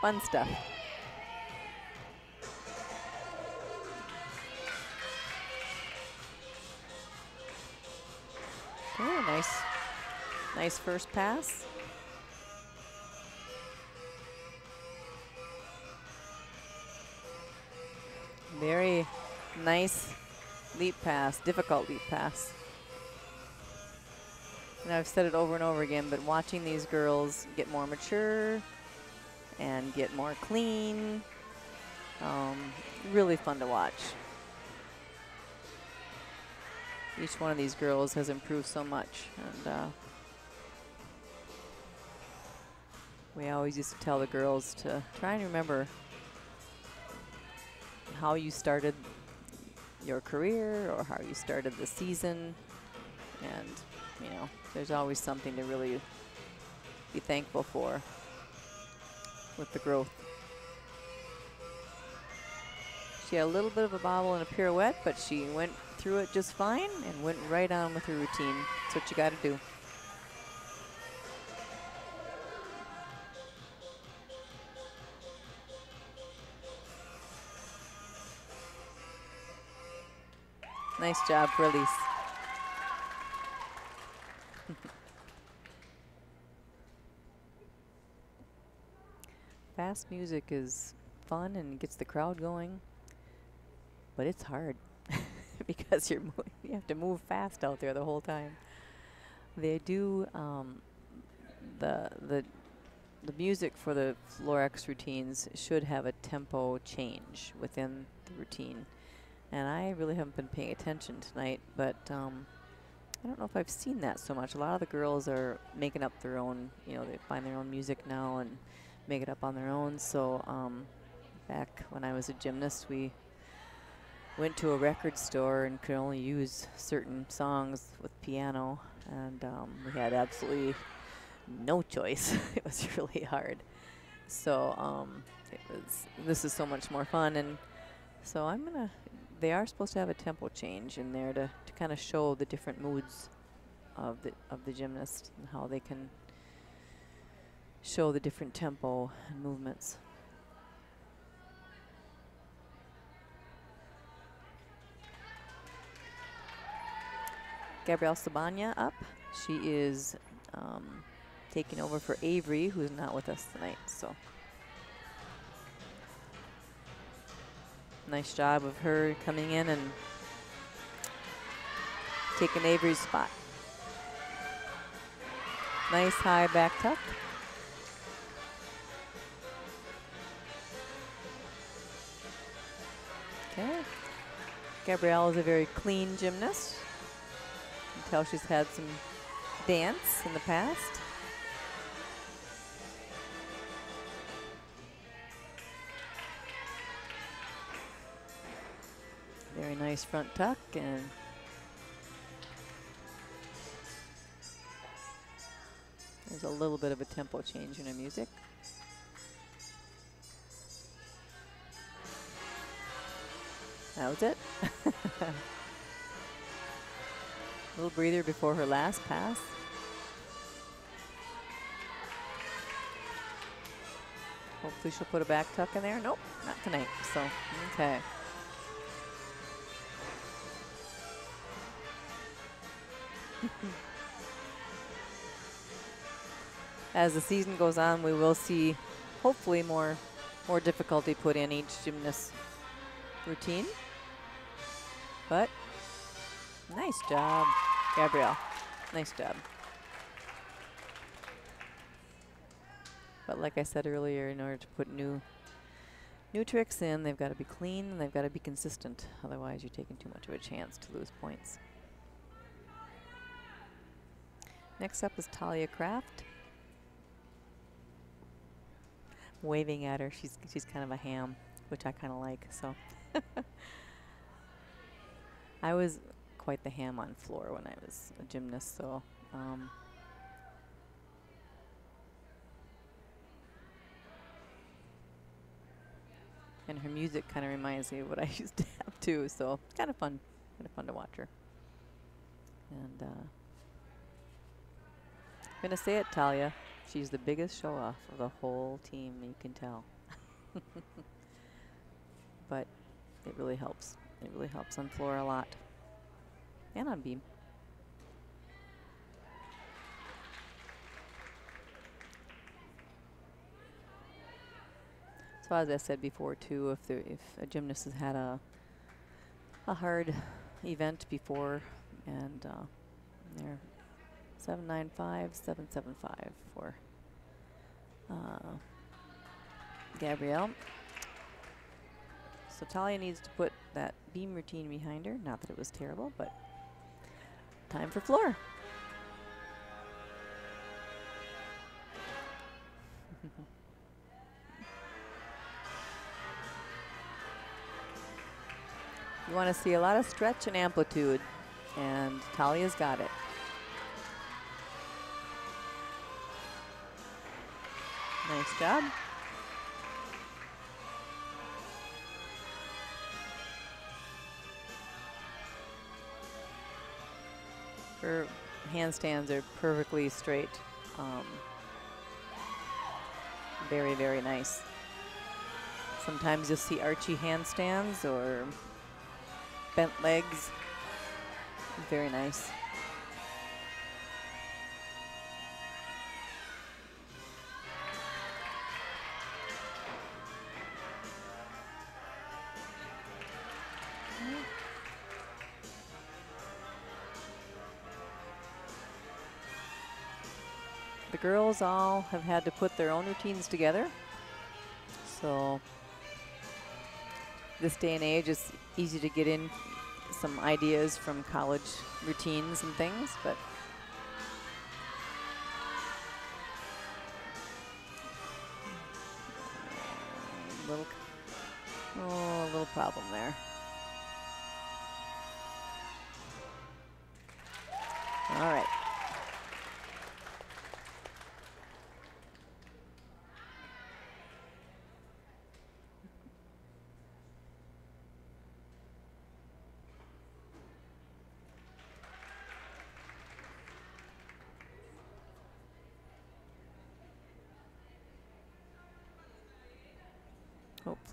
fun stuff. Oh, nice, nice first pass. Very nice leap pass, difficult leap pass. And I've said it over and over again, but watching these girls get more mature and get more clean, um, really fun to watch. Each one of these girls has improved so much. And uh, we always used to tell the girls to try and remember how you started your career or how you started the season. And, you know, there's always something to really be thankful for with the growth. She had a little bit of a bobble and a pirouette, but she went through it just fine and went right on with her routine. That's what you got to do. Nice job, Elise. Fast music is fun and gets the crowd going, but it's hard because you're you have to move fast out there the whole time. They do um, the the the music for the floor ex routines should have a tempo change within the routine. And I really haven't been paying attention tonight, but um, I don't know if I've seen that so much. A lot of the girls are making up their own, you know, they find their own music now and make it up on their own. So um, back when I was a gymnast, we went to a record store and could only use certain songs with piano, and um, we had absolutely no choice. it was really hard. So um, it was. This is so much more fun, and so I'm gonna they are supposed to have a tempo change in there to, to kind of show the different moods of the of the gymnast and how they can show the different tempo and movements. Gabrielle Sabanya up. She is um, taking over for Avery, who's not with us tonight. So nice job of her coming in and taking Avery's spot. Nice high back tuck. Okay. Gabrielle is a very clean gymnast. You can tell she's had some dance in the past. Very nice front tuck and there's a little bit of a tempo change in her music. That was it. little breather before her last pass. Hopefully she'll put a back tuck in there. Nope, not tonight. So, okay. As the season goes on, we will see hopefully more more difficulty put in each gymnast routine. But nice job, Gabrielle. Nice job. But like I said earlier, in order to put new new tricks in, they've got to be clean and they've got to be consistent. Otherwise, you're taking too much of a chance to lose points. Next up is Talia Kraft. Waving at her. She's she's kind of a ham, which I kind of like. So I was quite the ham on floor when I was a gymnast. So. Um, and her music kind of reminds me of what I used to have too. So kind of fun, kind of fun to watch her. And uh, I'm gonna say it, Talia. She's the biggest show off of the whole team. You can tell. but it really helps. It really helps on floor a lot, and on beam. So as I said before too, if there, if a gymnast has had a a hard event before and uh, they're 795, 775 for uh, Gabrielle. So Talia needs to put that beam routine behind her. Not that it was terrible, but time for floor. You want to see a lot of stretch and amplitude, and Talia's got it. Nice job. Her handstands are perfectly straight. Um, very, very nice. Sometimes you'll see archy handstands or bent legs. Very nice. The girls all have had to put their own routines together. So this day and age, it's easy to get in some ideas from college routines and things, but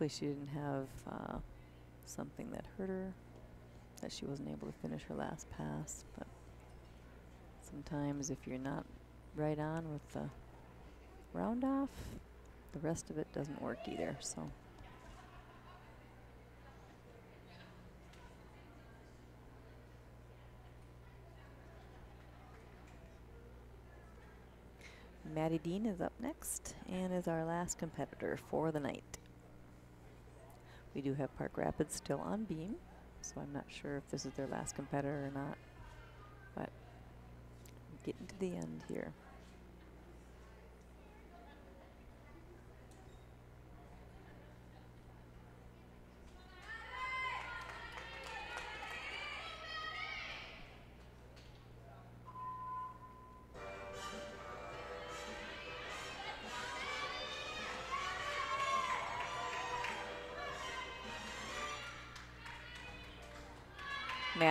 Hopefully she didn't have uh, something that hurt her, that she wasn't able to finish her last pass. But sometimes if you're not right on with the round off, the rest of it doesn't work either. So. Maddie Dean is up next and is our last competitor for the night. We do have Park Rapids still on beam, so I'm not sure if this is their last competitor or not, but getting to the end here.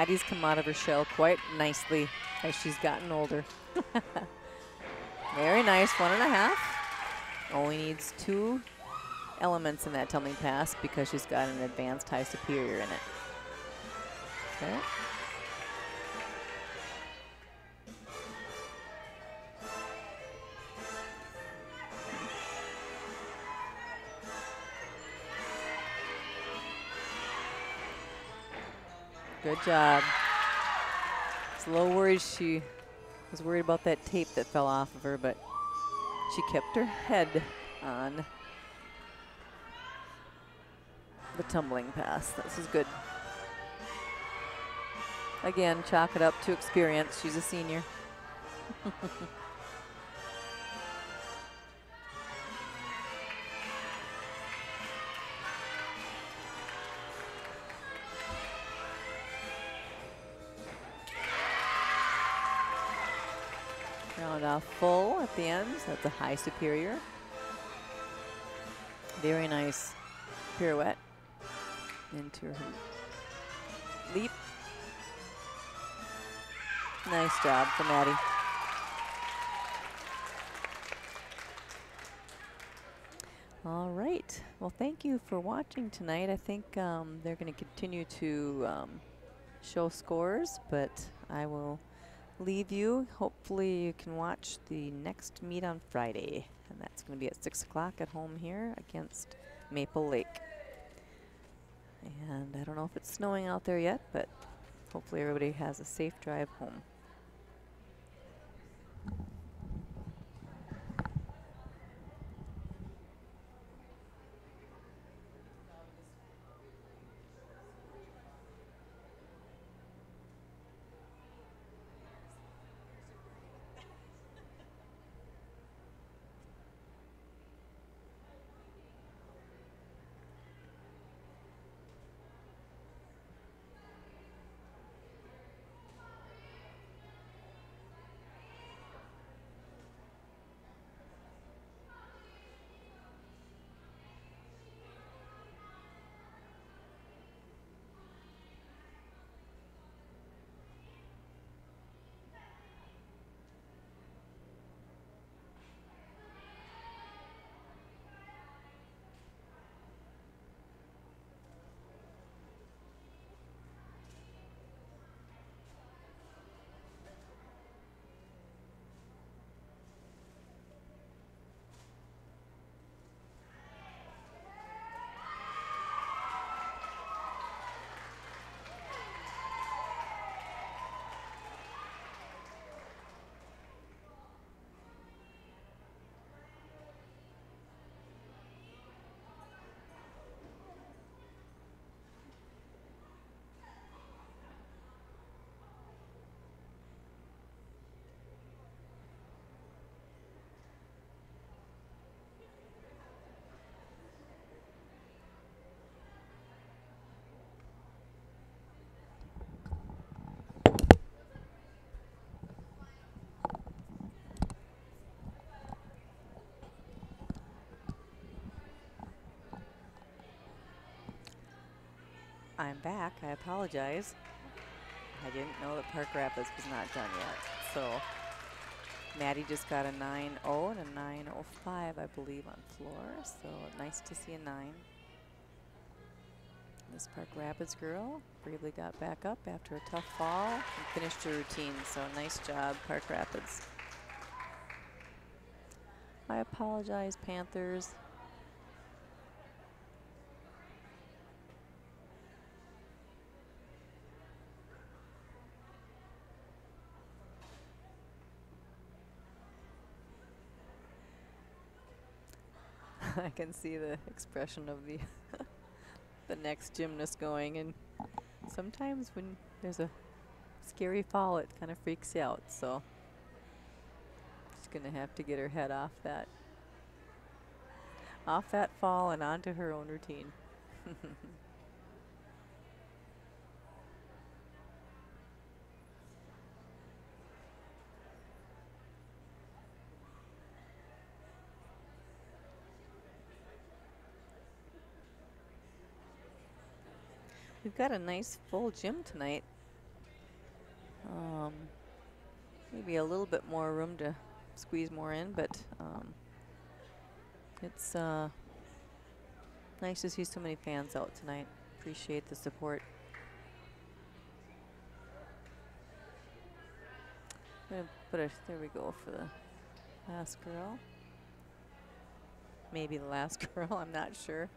Maddie's come out of her shell quite nicely as she's gotten older. Very nice, one and a half. Only needs two elements in that tumbling pass because she's got an advanced high superior in it. Okay. Good job. I was a little worried she was worried about that tape that fell off of her, but she kept her head on the tumbling pass. This is good. Again, chalk it up to experience. She's a senior. Off full at the end. So that's a high superior. Very nice pirouette into her leap. Nice job for Maddie. All right. Well, thank you for watching tonight. I think um, they're going to continue to um, show scores, but I will leave you. Hopefully you can watch the next meet on Friday. And that's going to be at 6 o'clock at home here against Maple Lake. And I don't know if it's snowing out there yet, but hopefully everybody has a safe drive home. I'm back. I apologize. I didn't know that Park Rapids was not done yet. So Maddie just got a 9-0 and a 9.05, I believe, on floor. So nice to see a 9. This Park Rapids girl bravely got back up after a tough fall and finished her routine. So nice job, Park Rapids. I apologize, Panthers. I can see the expression of the the next gymnast going and sometimes when there's a scary fall it kind of freaks you out so she's gonna have to get her head off that off that fall and onto her own routine We've got a nice full gym tonight. Um, maybe a little bit more room to squeeze more in, but um, it's uh, nice to see so many fans out tonight. Appreciate the support. put a, there we go for the last girl. Maybe the last girl, I'm not sure.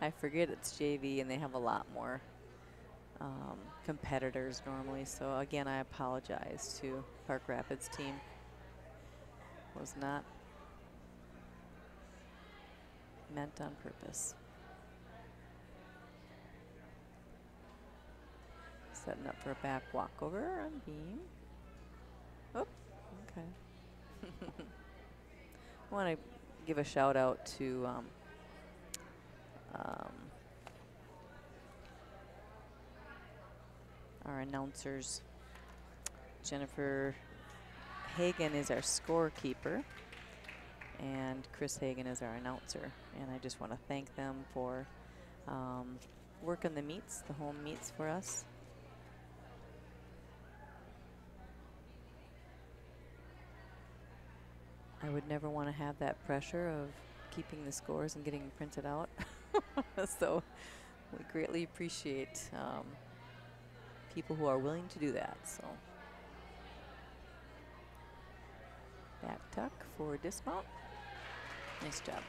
I forget it's JV and they have a lot more um, competitors normally. So again, I apologize to Park Rapids team. Was not meant on purpose. Setting up for a back walkover on beam. Oh, okay. I want to give a shout out to um, um, our announcers. Jennifer Hagan is our scorekeeper, and Chris Hagan is our announcer. And I just want to thank them for um, working the meets, the home meets for us. I would never want to have that pressure of keeping the scores and getting printed out. so we greatly appreciate um, people who are willing to do that. So back tuck for dismount. Nice job.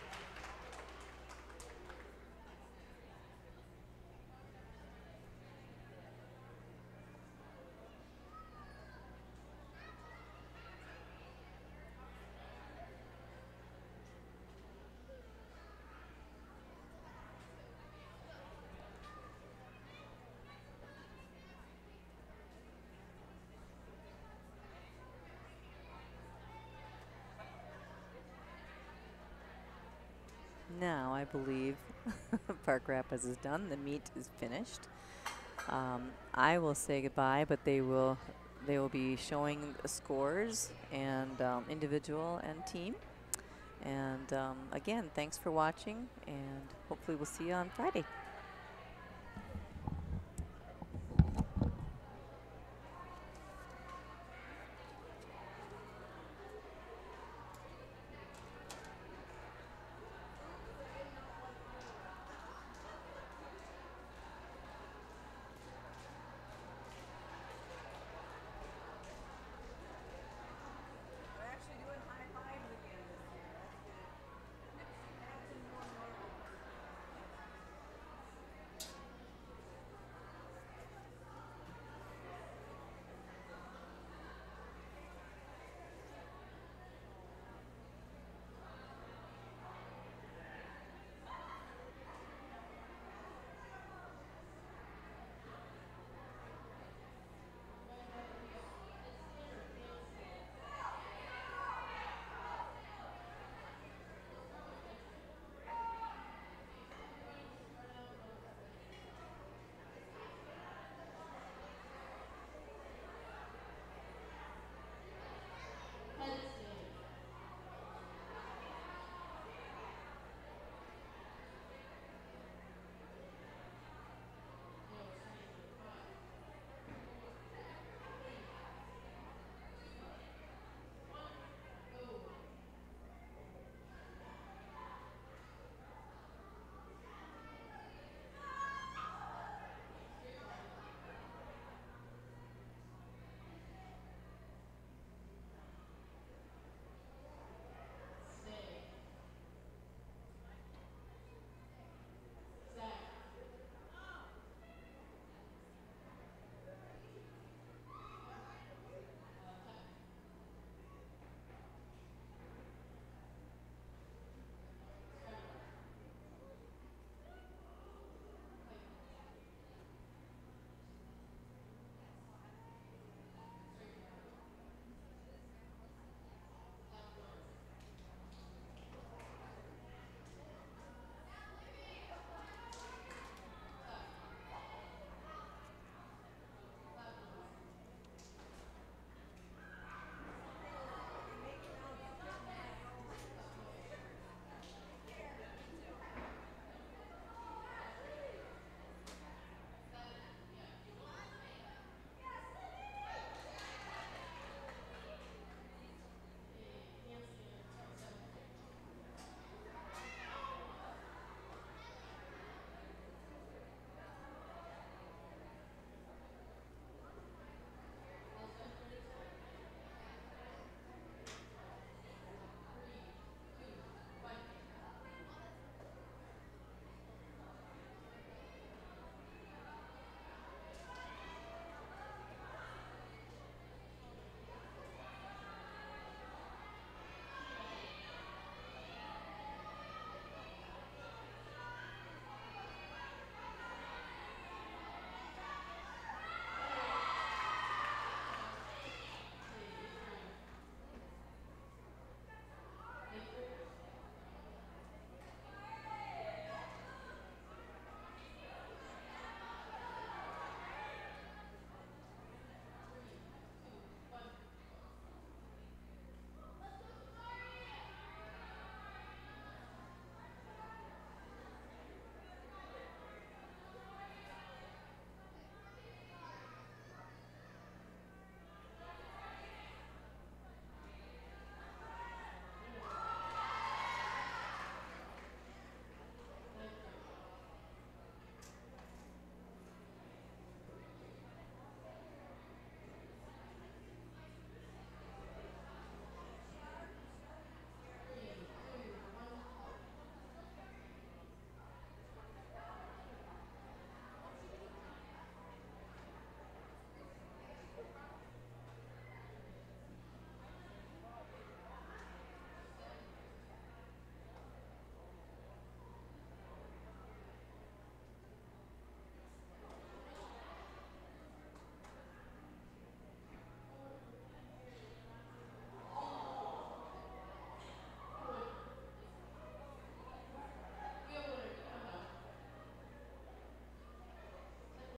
Now, I believe Park Rapids is done. The meet is finished. Um, I will say goodbye, but they will they will be showing the scores and um, individual and team. And um, again, thanks for watching, and hopefully we'll see you on Friday.